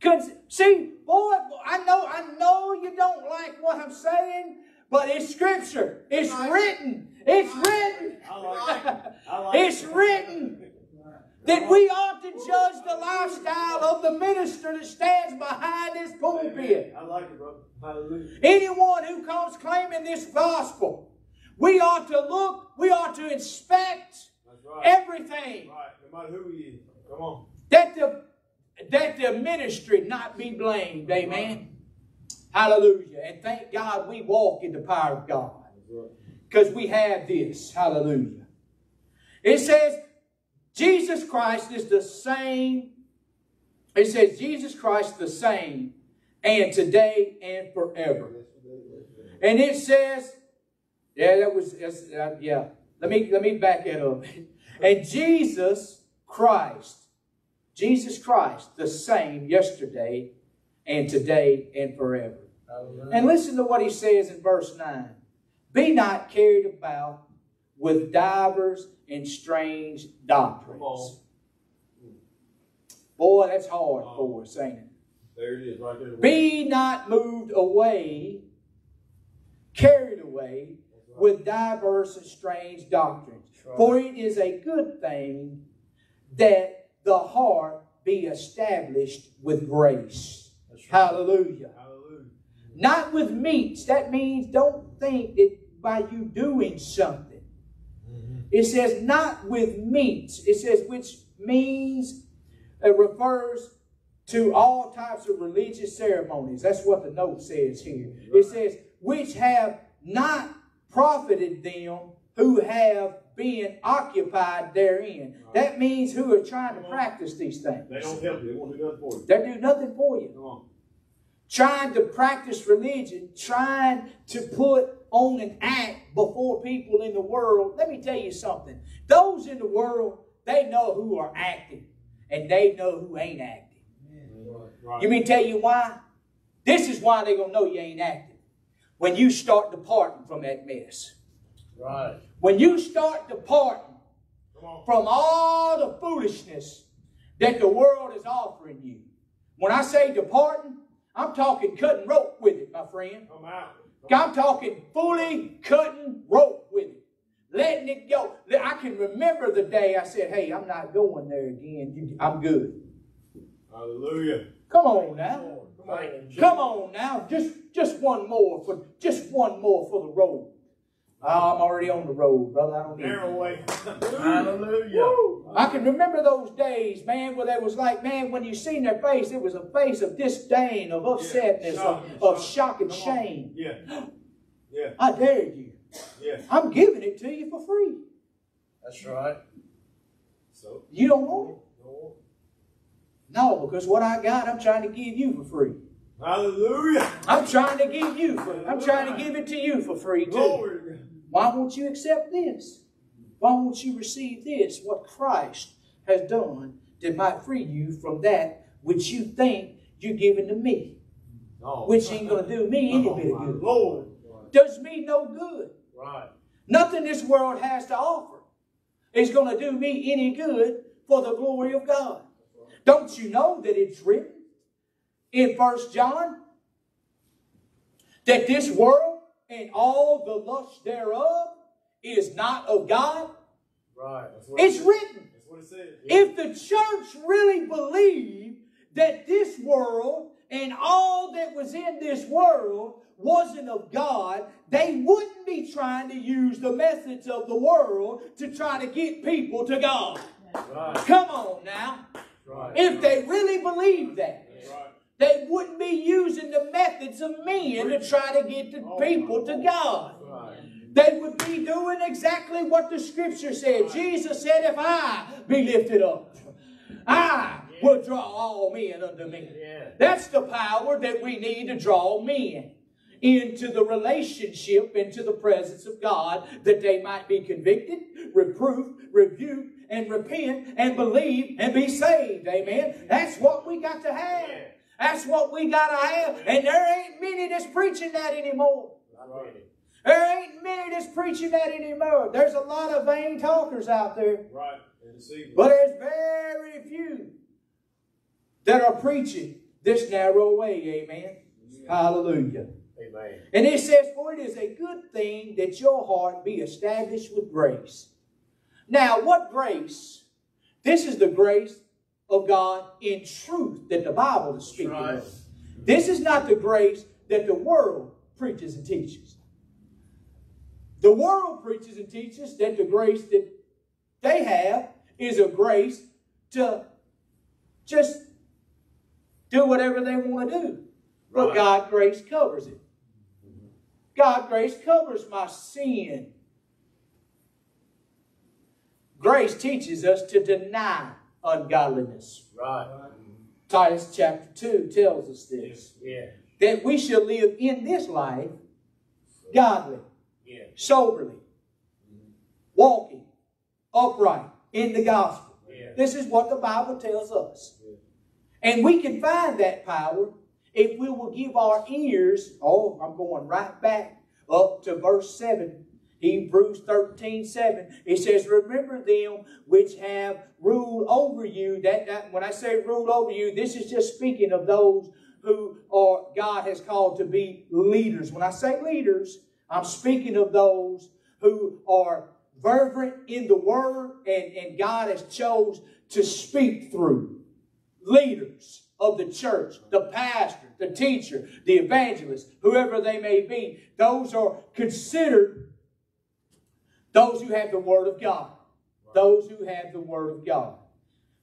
Cons- See, boy, I know, I know you don't like what I'm saying, but it's scripture. It's written. It's written. I like it. I <laughs> like It's it. written that we ought to judge the lifestyle of the minister that stands behind this pulpit. I like it, brother. Hallelujah. Anyone who comes claiming this gospel, we ought to look, we ought to inspect That's right. everything Right. No matter who he is. Come on. that the that the ministry not be blamed. Amen. Hallelujah. And thank God we walk in the power of God. Because we have this. Hallelujah. It says Jesus Christ is the same. It says Jesus Christ the same and today and forever. And it says, yeah, that was that's, uh, yeah. Let me let me back that up. <laughs> And Jesus Christ, Jesus Christ, the same yesterday and today and forever. And listen to what he says in verse 9. Be not carried about with divers and strange doctrines. Boy, that's hard for us, ain't it? There it is, right there. Be not moved away, carried away with diverse and strange doctrines. For it is a good thing that the heart be established with grace. Hallelujah. Hallelujah. Not with meats. That means don't think that by you doing something. It says not with meats. It says which means it refers to all types of religious ceremonies. That's what the note says here. It says which have not profited them who have been occupied therein. That means who are trying to practice these things. They don't help you. They won't do nothing for you. They do nothing for you trying to practice religion, trying to put on an act before people in the world. Let me tell you something. Those in the world, they know who are acting and they know who ain't acting. Right. You mean tell you why? This is why they're going to know you ain't acting. When you start departing from that mess. Right. When you start departing from all the foolishness that the world is offering you. When I say departing, I'm talking cutting rope with it, my friend. Come out. I'm talking fully cutting rope with it, letting it go. I can remember the day I said, "Hey, I'm not going there again. I'm good." Hallelujah. Come on now, Come on. come on now. Just just one more for just one more for the road. Oh, I'm already on the road, brother. I don't need. Narrow way. Hallelujah. I can remember those days, man, where they was like, man, when you seen their face, it was a face of disdain, of upsetness, shock, of, of shock. shock and Come on. shame. Yeah. Yeah. I dare you. Yeah. I'm giving it to you for free. That's right. So. You don't want it? no. No, because what I got, I'm trying to give you for free. Hallelujah. I'm trying to give you for, I'm trying to give it to you for free too. Glory. Why won't you accept this? Why won't you receive this? What Christ has done that might free you from that which you think you're giving to me, No. which ain't going to do me any Oh, bit of oh, good. Lord. Does me no good. Right. Nothing this world has to offer is going to do me any good for the glory of God. Don't you know that it's written in First John that this world and all the lust thereof is not of God? Right. It's it written. That's what it says. If the church really believed that this world and all that was in this world wasn't of God, they wouldn't be trying to use the methods of the world to try to get people to God. Right. Come on now. Right. If they really believed that. They wouldn't be using the methods of men to try to get the oh, people to God. They would be doing exactly what the scripture said. Jesus said, If I be lifted up, I will draw all men unto me. That's the power that we need to draw men into the relationship, into the presence of God, that they might be convicted, reproved, rebuked, and repent and believe and be saved. Amen. That's what we got to have. That's what we got to have. And there ain't many that's preaching that anymore. There ain't many that's preaching that anymore. There's a lot of vain talkers out there. Right. But there's very few that are preaching this narrow way. Amen. Hallelujah. Amen. And it says, For it is a good thing that your heart be established with grace. Now, what grace? This is the grace of God in truth that the Bible is speaking Right. of. This is not the grace that the world preaches and teaches. The world preaches and teaches that the grace that they have is a grace to just do whatever they want to do. But Right. God grace covers it. God grace covers my sin. Grace teaches us to deny ungodliness. Right. Titus chapter 2 tells us this. Yeah. That we shall live in this life godly, Yeah. soberly, walking upright in the gospel. Yeah. This is what the Bible tells us. And we can find that power if we will give our ears. Oh, I'm going right back up to verse 7. Hebrews 13, 7. It says, Remember them which have ruled over you. That, that when I say ruled over you, this is just speaking of those who are God has called to be leaders. When I say leaders, I'm speaking of those who are fervent in the word and, and God has chose to speak through leaders of the church, the pastor, the teacher, the evangelist, whoever they may be. Those are considered those who have the word of God. Those who have the word of God.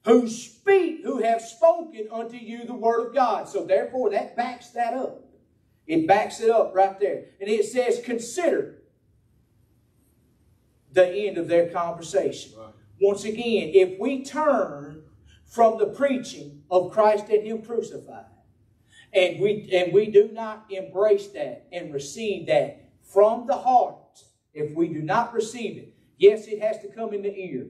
Who speak, who have spoken unto you the word of God. So therefore that backs that up. It backs it up right there. And it says, consider the end of their conversation. Right. Once again, if we turn from the preaching of Christ and Him crucified, and we and we do not embrace that and receive that from the heart, if we do not receive it, yes, it has to come in the ear,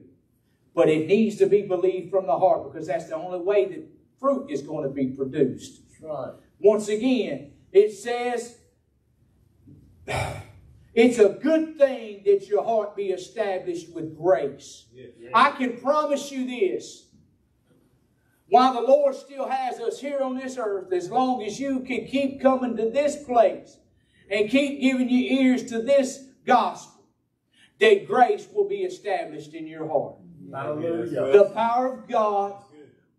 but it needs to be believed from the heart because that's the only way that fruit is going to be produced. That's right. Once again, it says, <sighs> it's a good thing that your heart be established with grace. Yeah. I can promise you this. While the Lord still has us here on this earth, as long as you can keep coming to this place and keep giving your ears to this gospel, that grace will be established in your heart. Hallelujah. The power of God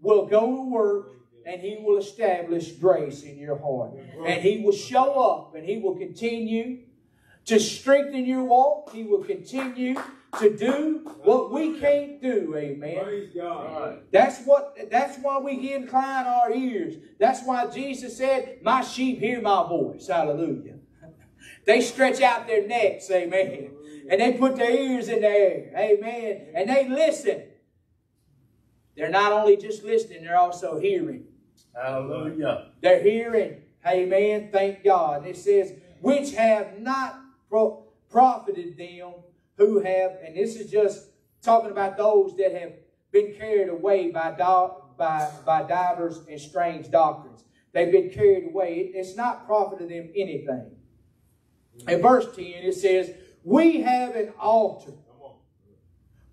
will go to work and He will establish grace in your heart. And He will show up and He will continue to strengthen your walk. He will continue to do what we can't do. Amen. Praise God. That's what that's why we incline our ears. That's why Jesus said, My sheep hear my voice. Hallelujah. They stretch out their necks, amen. And they put their ears in the air, amen. And they listen. They're not only just listening, they're also hearing. Hallelujah. They're hearing, amen. Thank God. It says, which have not pro- profited them who have, and this is just talking about those that have been carried away by, by, by divers and strange doctrines. They've been carried away. It- It's not profited them anything. In verse 10, it says, We have an altar.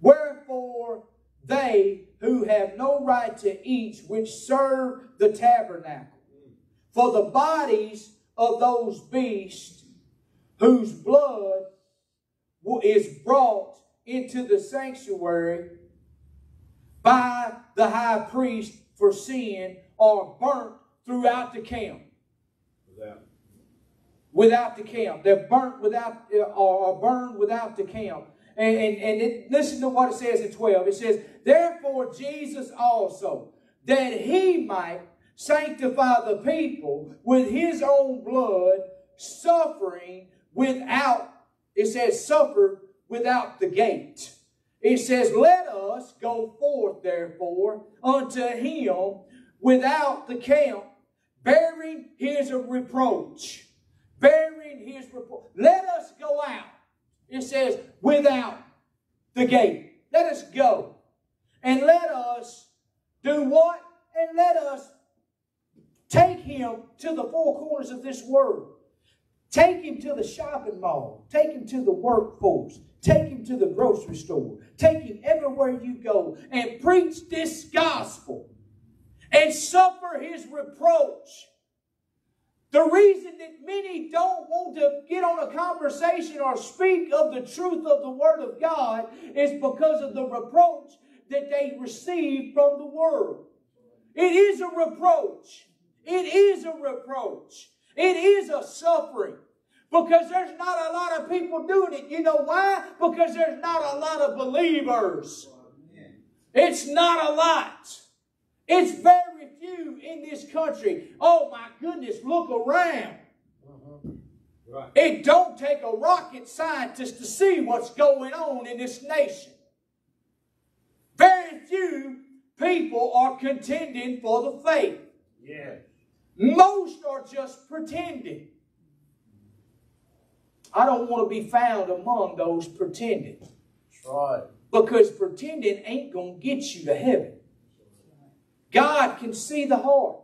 Wherefore they who have no right to eat, which serve the tabernacle, for the bodies of those beasts whose blood is brought into the sanctuary by the high priest for sin are burnt throughout the camp. Without the camp. They're burnt without, uh, or are burned without the camp. And, and, and it, listen to what it says in 12. It says, Therefore Jesus also, that he might sanctify the people with his own blood, suffering without, it says, suffered without the gate. it says, Let us go forth, therefore, unto him without the camp, bearing his reproach. Bearing his report. Let us go out. It says, without the gate. Let us go. And let us do what? And let us take him to the four corners of this world. Take him to the shopping mall. Take him to the workforce. Take him to the grocery store. Take him everywhere you go and preach this gospel and suffer his reproach. The reason that many don't want to get on a conversation or speak of the truth of the Word of God is because of the reproach that they receive from the world. It is a reproach. It is a reproach. It is a suffering. Because there's not a lot of people doing it. You know why? Because there's not a lot of believers. It's not a lot. It's very in this country. Oh my goodness, look around. Mm-hmm. Right. It don't take a rocket scientist to see what's going on in this nation. Very few people are contending for the faith. Yeah. Most are just pretending. I don't want to be found among those pretending. That's right. Because pretending ain't going to get you to heaven. God can see the heart.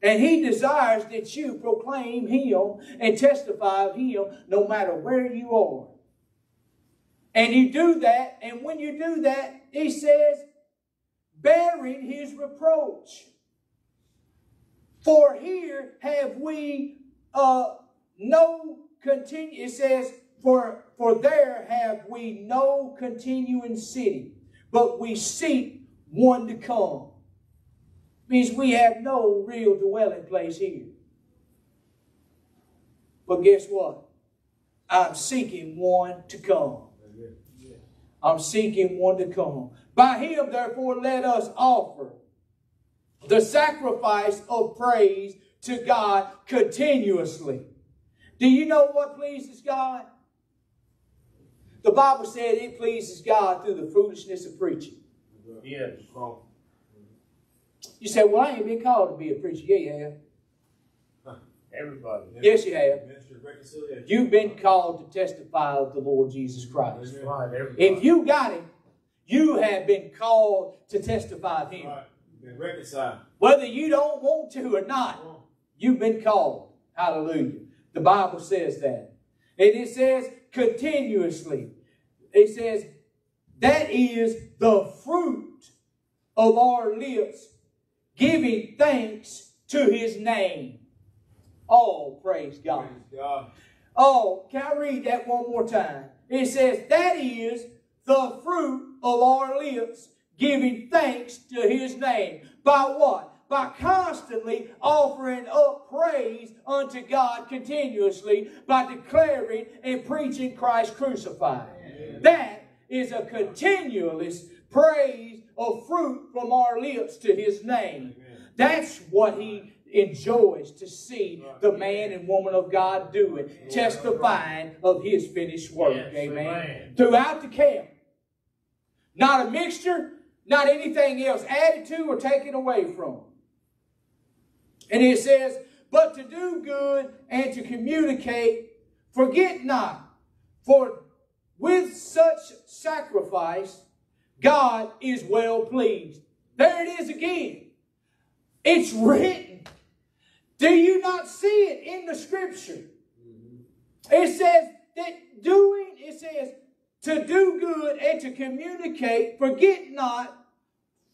And He desires that you proclaim Him and testify of Him no matter where you are. And you do that, and when you do that, He says, bearing His reproach. For here have we uh, no continue. It says, for, for there have we no continuing city, but we seek one to come. Means we have no real dwelling place here. But guess what? I'm seeking one to come. I'm seeking one to come. By him, therefore, let us offer the sacrifice of praise to God continuously. Do you know what pleases God? The Bible said it pleases God through the foolishness of preaching. Yes. You say, well, I ain't been called to be a preacher. Yeah, you have. Everybody. Yes, you have. Ministry of. You've been called to testify of the Lord Jesus Christ. Right. If you got Him, you have been called to testify of Him. Right. Been reconciled. Whether you don't want to or not, you've been called. Hallelujah. The Bible says that. And it says continuously. It says, that is the fruit of our lips, giving thanks to his name. Oh, praise God. Praise God. Oh, can I read that one more time? It says, That is the fruit of our lips, giving thanks to his name. By what? By constantly offering up praise unto God continuously by declaring and preaching Christ crucified. That is a continuous praise of fruit from our lips to his name. That's what he enjoys to see the man and woman of God doing, testifying of his finished work. Yes, amen. amen. Throughout the camp. Not a mixture, not anything else added to or taken away from. And it says, but to do good and to communicate, forget not, for with such sacrifice, God is well pleased. There it is again. It's written. Do you not see it in the scripture? It says that doing, it says to do good and to communicate, forget not,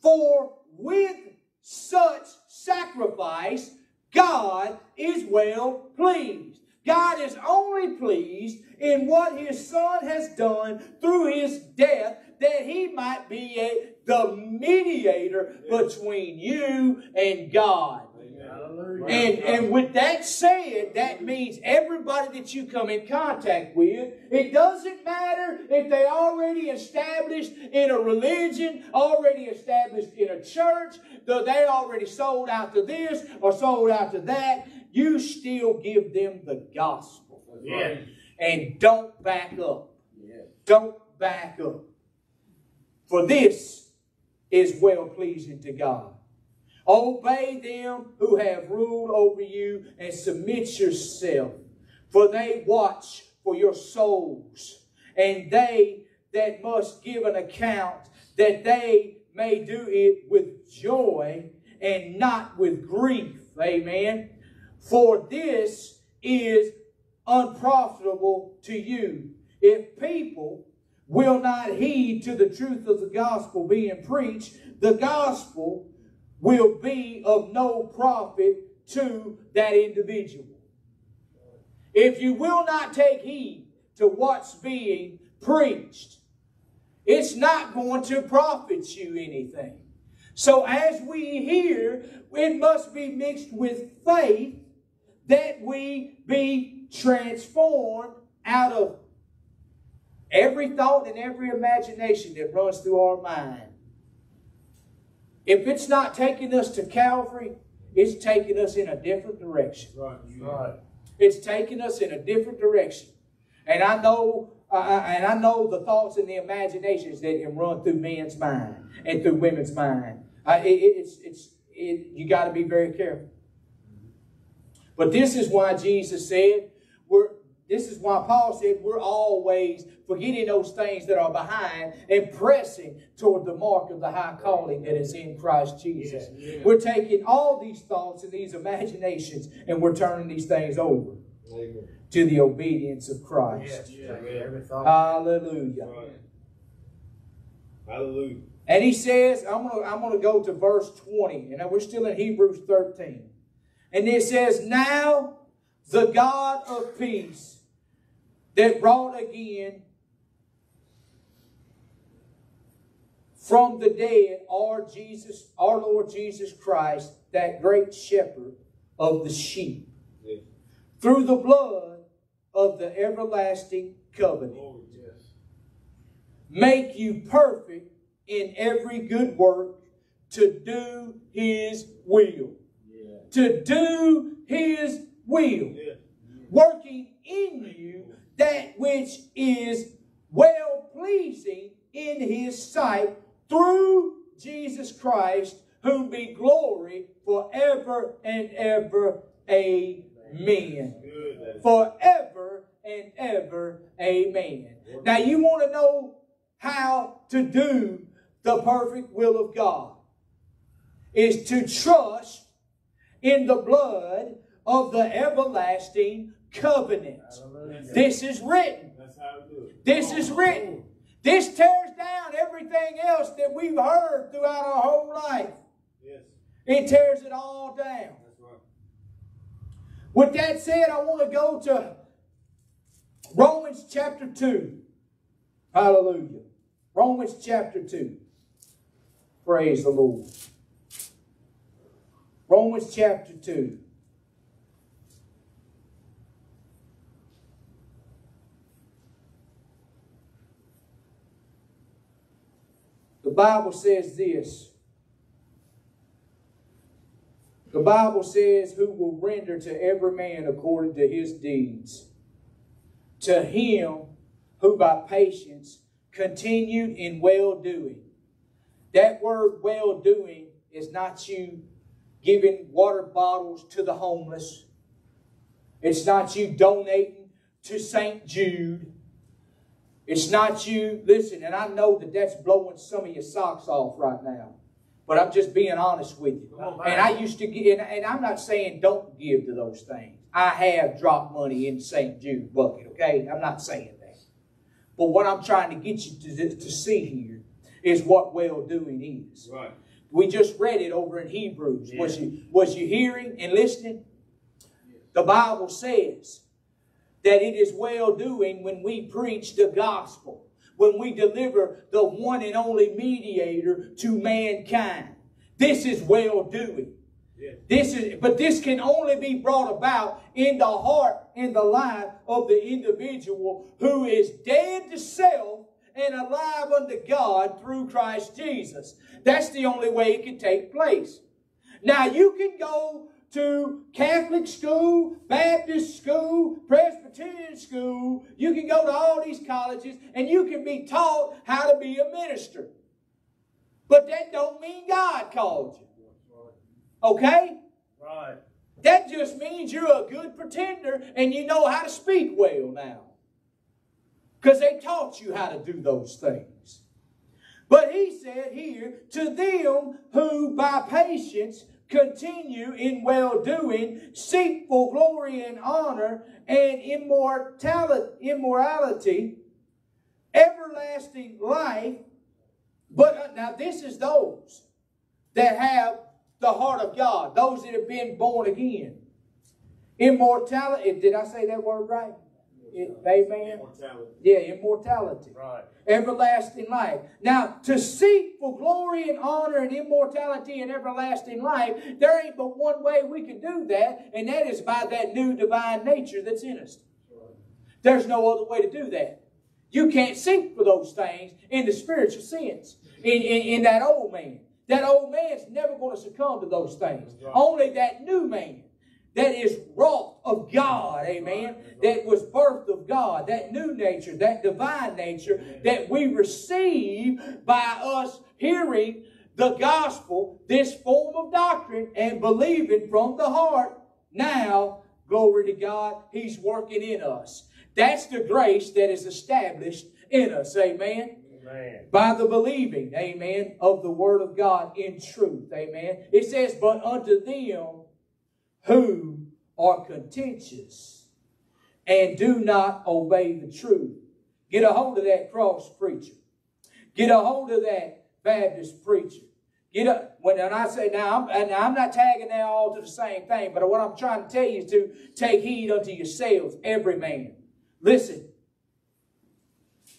for with such sacrifice, God is well pleased. God is only pleased in what his son has done through his death that he might be a, the mediator between you and God. Hallelujah. And, and with that said, that means everybody that you come in contact with, it doesn't matter if they already established in a religion, already established in a church, though they already sold out to this or sold out to that, you still give them the gospel. Yes. And don't back up. Don't back up. For this is well pleasing to God. Obey them who have rule over you and submit yourself, for they watch for your souls, and they that must give an account, that they may do it with joy and not with grief. Amen. For this is unprofitable to you. If people will not heed to the truth of the gospel being preached, the gospel will be of no profit to that individual. If you will not take heed to what's being preached, it's not going to profit you anything. So as we hear, it must be mixed with faith that we be transformed out of every thought and every imagination that runs through our mind. If it's not taking us to Calvary, it's taking us in a different direction. Right. Right. It's taking us in a different direction. And I know, uh, and I know the thoughts and the imaginations that can run through men's mind and through women's mind. Uh, it, it's, it's, it, you got to be very careful. But this is why Jesus said, we're, this is why Paul said, we're always forgetting those things that are behind and pressing toward the mark of the high calling that is in Christ Jesus. Yeah, yeah. We're taking all these thoughts and these imaginations and we're turning these things over Amen. to the obedience of Christ. Yeah, Every thought. Hallelujah. Right. Hallelujah. And he says, I'm going to I'm gonna go to verse 20, and we're still in Hebrews 13. And it says, Now the God of peace that brought again from the dead our Jesus, our Lord Jesus Christ, that great shepherd of the sheep, Yes. through the blood of the everlasting covenant. Yes. make you perfect in every good work to do his will. To do his will. Working in you that which is well pleasing in his sight through Jesus Christ, whom be glory forever and ever. Amen forever and ever. Amen. Now, you want to know how to do the perfect will of God is to trust in the blood of the everlasting covenant. This is written. That's how we do it. This is written. This tears down everything else that we've heard throughout our whole life. Yes. It tears it all down. With that said, I want to go to Romans chapter 2. Hallelujah. Romans chapter 2. Praise the Lord. Romans chapter 2. The Bible says this. The Bible says, Who will render to every man according to his deeds. To him who by patience continued in well doing. That word well doing is not you giving water bottles to the homeless, it's not you donating to St. Jude. It's not you, listen, and I know that that's blowing some of your socks off right now. But I'm just being honest with you. And I used to get, and, and I'm not saying don't give to those things. I have dropped money in St. Jude bucket, okay? I'm not saying that. But what I'm trying to get you to, to see here is what well doing is. Right. We just read it over in Hebrews. Was you was you hearing and listening? The Bible says that it is well doing when we preach the gospel, when we deliver the one and only mediator to mankind. This is well doing. Yes. This is, but this can only be brought about in the heart and the life of the individual who is dead to self and alive unto God through Christ Jesus. That's the only way it can take place. Now you can go to Catholic school, Baptist school, Presbyterian school. You can go to all these colleges and you can be taught how to be a minister. But that don't mean God called you. Okay? Right. That just means you're a good pretender and you know how to speak well now. Because they taught you how to do those things. But he said here, to them who by patience continue in well doing, seek for glory and honor and immortality, immorality, everlasting life. But uh, now, this is those that have the heart of God, those that have been born again. Immortality, did I say that word right? Amen. Mortality. Yeah, immortality Right. everlasting life. Now, to seek for glory and honor and immortality and everlasting life, there ain't but one way we can do that, and that is by that new divine nature that's in us. There's no other way to do that. You can't seek for those things in the spiritual sense, in, in, in that old man. That old man's never going to succumb to those things. Only that new man that is wrought of God, amen, that was birthed of God, that new nature, that divine nature that we receive by us hearing the gospel, this form of doctrine, and believing from the heart. Now, glory to God, He's working in us. That's the grace that is established in us, amen Amen. by the believing, amen, of the word of God in truth, amen. It says, but unto them who are contentious and do not obey the truth. Get a hold of that cross preacher. Get a hold of that Baptist preacher. Get a, when and I say now, I'm, and I'm not tagging that all to the same thing, but what I'm trying to tell you is to take heed unto yourselves, every man. Listen,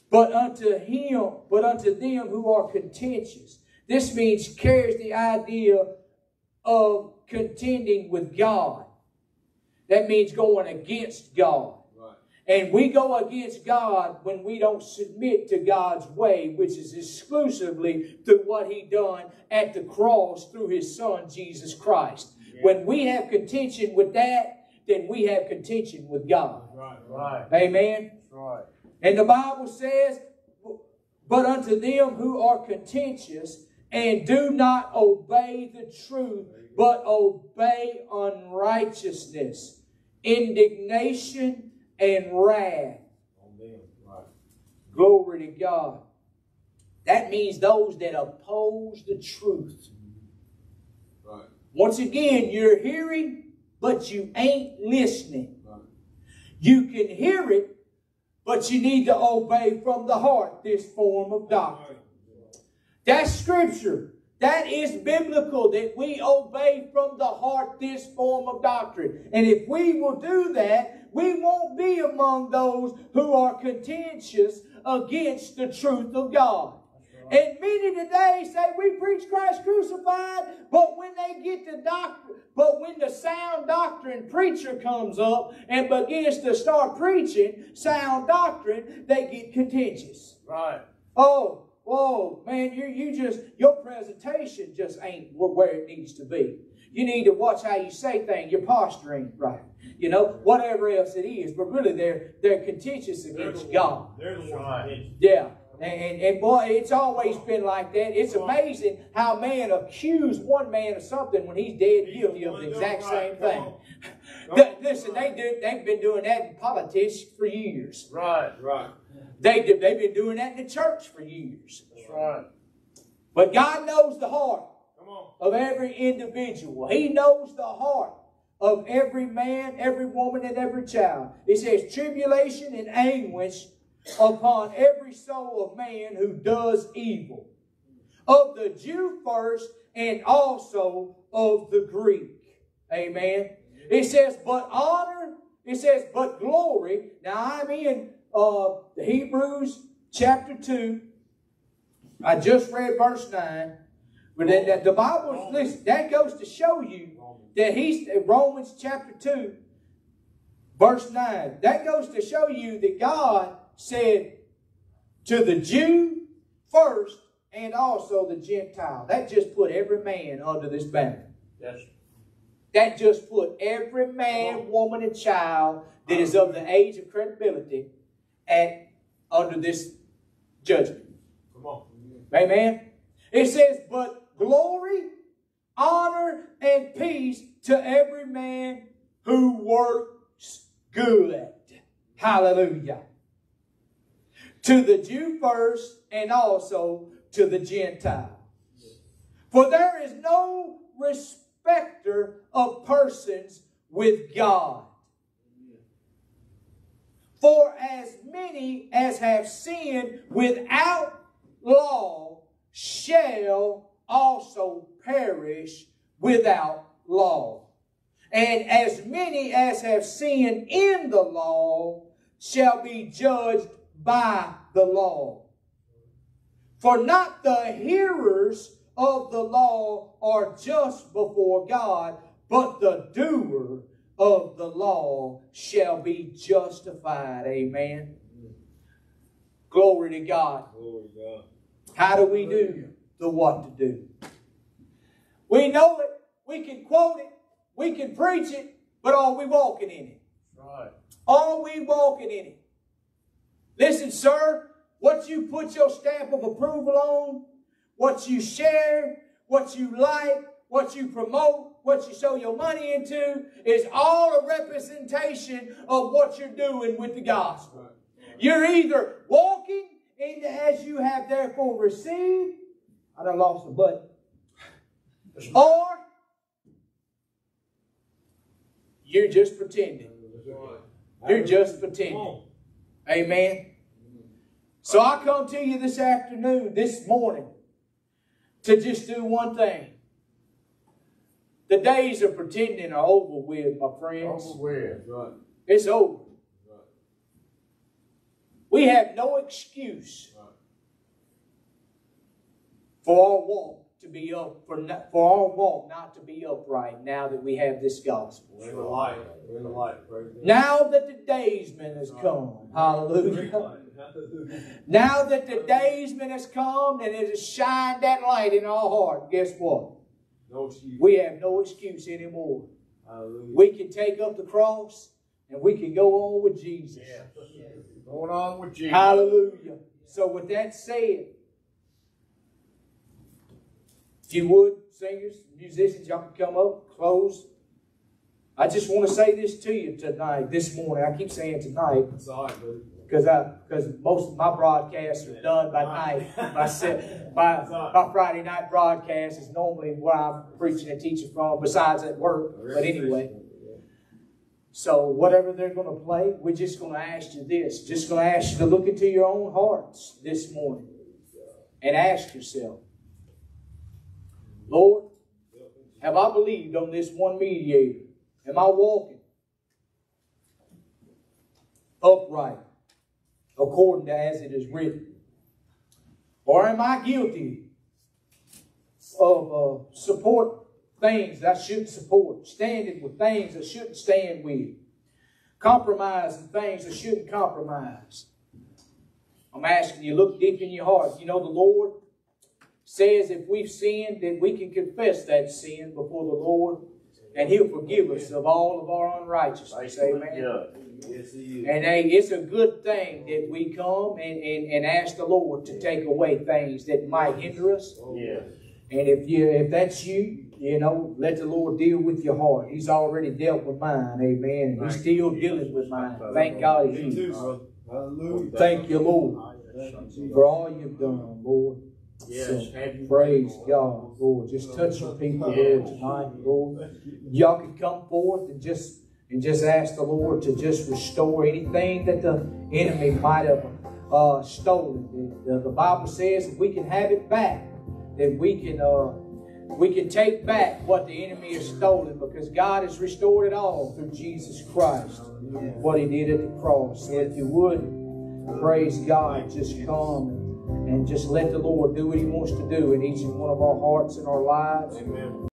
but unto him, but unto them who are contentious. This means carries the idea of contending with God. That means going against God. Right. And we go against God when we don't submit to God's way, which is exclusively through what He done at the cross through His Son, Jesus Christ. When we have contention with that, then we have contention with God. Right. Right. Amen. Right. And the Bible says, But unto them who are contentious and do not obey the truth, but obey unrighteousness, indignation, and wrath. Glory to God. That means those that oppose the truth. Right. Once again, you're hearing, but you ain't listening. Right. You can hear it, but you need to obey from the heart this form of doctrine. That's scripture. That is biblical that we obey from the heart this form of doctrine. And if we will do that, we won't be among those who are contentious against the truth of God. And many today say we preach Christ crucified, but when they get the doctrine, but when the sound doctrine preacher comes up and begins to start preaching sound doctrine, they get contentious. Right. Oh, whoa, man, you you just your presentation just ain't where it needs to be. You need to watch how you say things. Your posture ain't right. You know, whatever else it is, but really they're they're contentious They're against the God. They're the one. Right. that- Yeah. And, and, and boy, it's always been like that. It's amazing how man accuse one man of something when he's dead guilty of the exact same thing. <laughs> Listen, they do, they've been doing that in politics for years. Right. Right. They they've been doing that in the church for years. That's right. But God knows the heart Come on. of every individual. He knows the heart of every man, every woman, and every child. He says, tribulation and anguish upon every soul of man who does evil. Of the Jew first, and also of the Greek. Amen. It says, but honor, it says, but glory. Now I'm in uh, the Hebrews chapter 2. I just read verse 9. But then that the Bible, listen, that goes to show you that he's Romans chapter 2, verse 9. That goes to show you that God said to the Jew first and also the Gentile. That just put every man under this banner. Yes. That just put every man, woman, and child that is of the age of credibility at under this judgment. Come on. Amen. It says, But glory, honor, and peace to every man who works good. Hallelujah. To the Jew first, and also to the Gentile. For there is no respecter of persons with God. For as many as have sinned without law shall also perish without law. And as many as have sinned in the law shall be judged by the law. For not the hearers of the law are just before God, but the doer of the law shall be justified. Amen. Glory to God. Glory to God. How do we do the what to do? We know it. We can quote it. We can preach it. But are we walking in it? Right. Are we walking in it? Listen, sir, what you put your stamp of approval on, what you share, what you like, what you promote, what you sow your money into, is all a representation of what you're doing with the gospel. You're either walking into as you have therefore received, I done lost the button, or you're just pretending. You're just pretending. Amen. So I come to you this afternoon, this morning, to just do one thing. The days of pretending are over with, my friends. Over with. Right. It's over. Right. We have no excuse Right. for our walk to be up, for, not, for our walk not to be upright now that we have this gospel. We're in the light. We're in the light. Now that the daysman has come, hallelujah. Hallelujah. Now that the daysman has come and it has shined that light in our heart, guess what? No. We have no excuse anymore. Hallelujah. We can take up the cross and we can go on with Jesus. Going on with Jesus. Hallelujah. So, with that said, if you would, singers, musicians, y'all can come up, close. I just want to say this to you tonight, this morning. I keep saying tonight That's all right, buddy. Because I because most of my broadcasts are done by night. <laughs> My, se- my, my Friday night broadcast is normally where I'm preaching and teaching from, besides at work. But anyway. So whatever they're going to play, we're just going to ask you this. Just going to ask you to look into your own hearts this morning and ask yourself, Lord, have I believed on this one mediator? Am I walking upright according to as it is written? Or am I guilty of uh, support things that I shouldn't support, standing with things I shouldn't stand with, compromising things I shouldn't compromise? I'm asking you, look deep in your heart. You know, the Lord says if we've sinned, then we can confess that sin before the Lord, and He'll forgive us of all of our unrighteousness. Amen. Yes. And hey, it's a good thing that we come and, and, and ask the Lord to take away things that might hinder us. Yeah. And if you if that's you, you know, let the Lord deal with your heart. He's already dealt with mine, amen. He's still dealing with mine. Thank God Me He too, is. Hallelujah. Thank you, Lord, for all you've done, Lord. Yes. So, praise God, Lord. Just touch your people, Lord, tonight, Lord. Y'all can come forth and just and just ask the Lord to just restore anything that the enemy might have uh, stolen. The, the Bible says if we can have it back, then we can uh, we can take back what the enemy has stolen because God has restored it all through Jesus Christ. What He did at the cross. So if you would, praise God, just come and, and just let the Lord do what He wants to do in each and one of our hearts and our lives. Amen.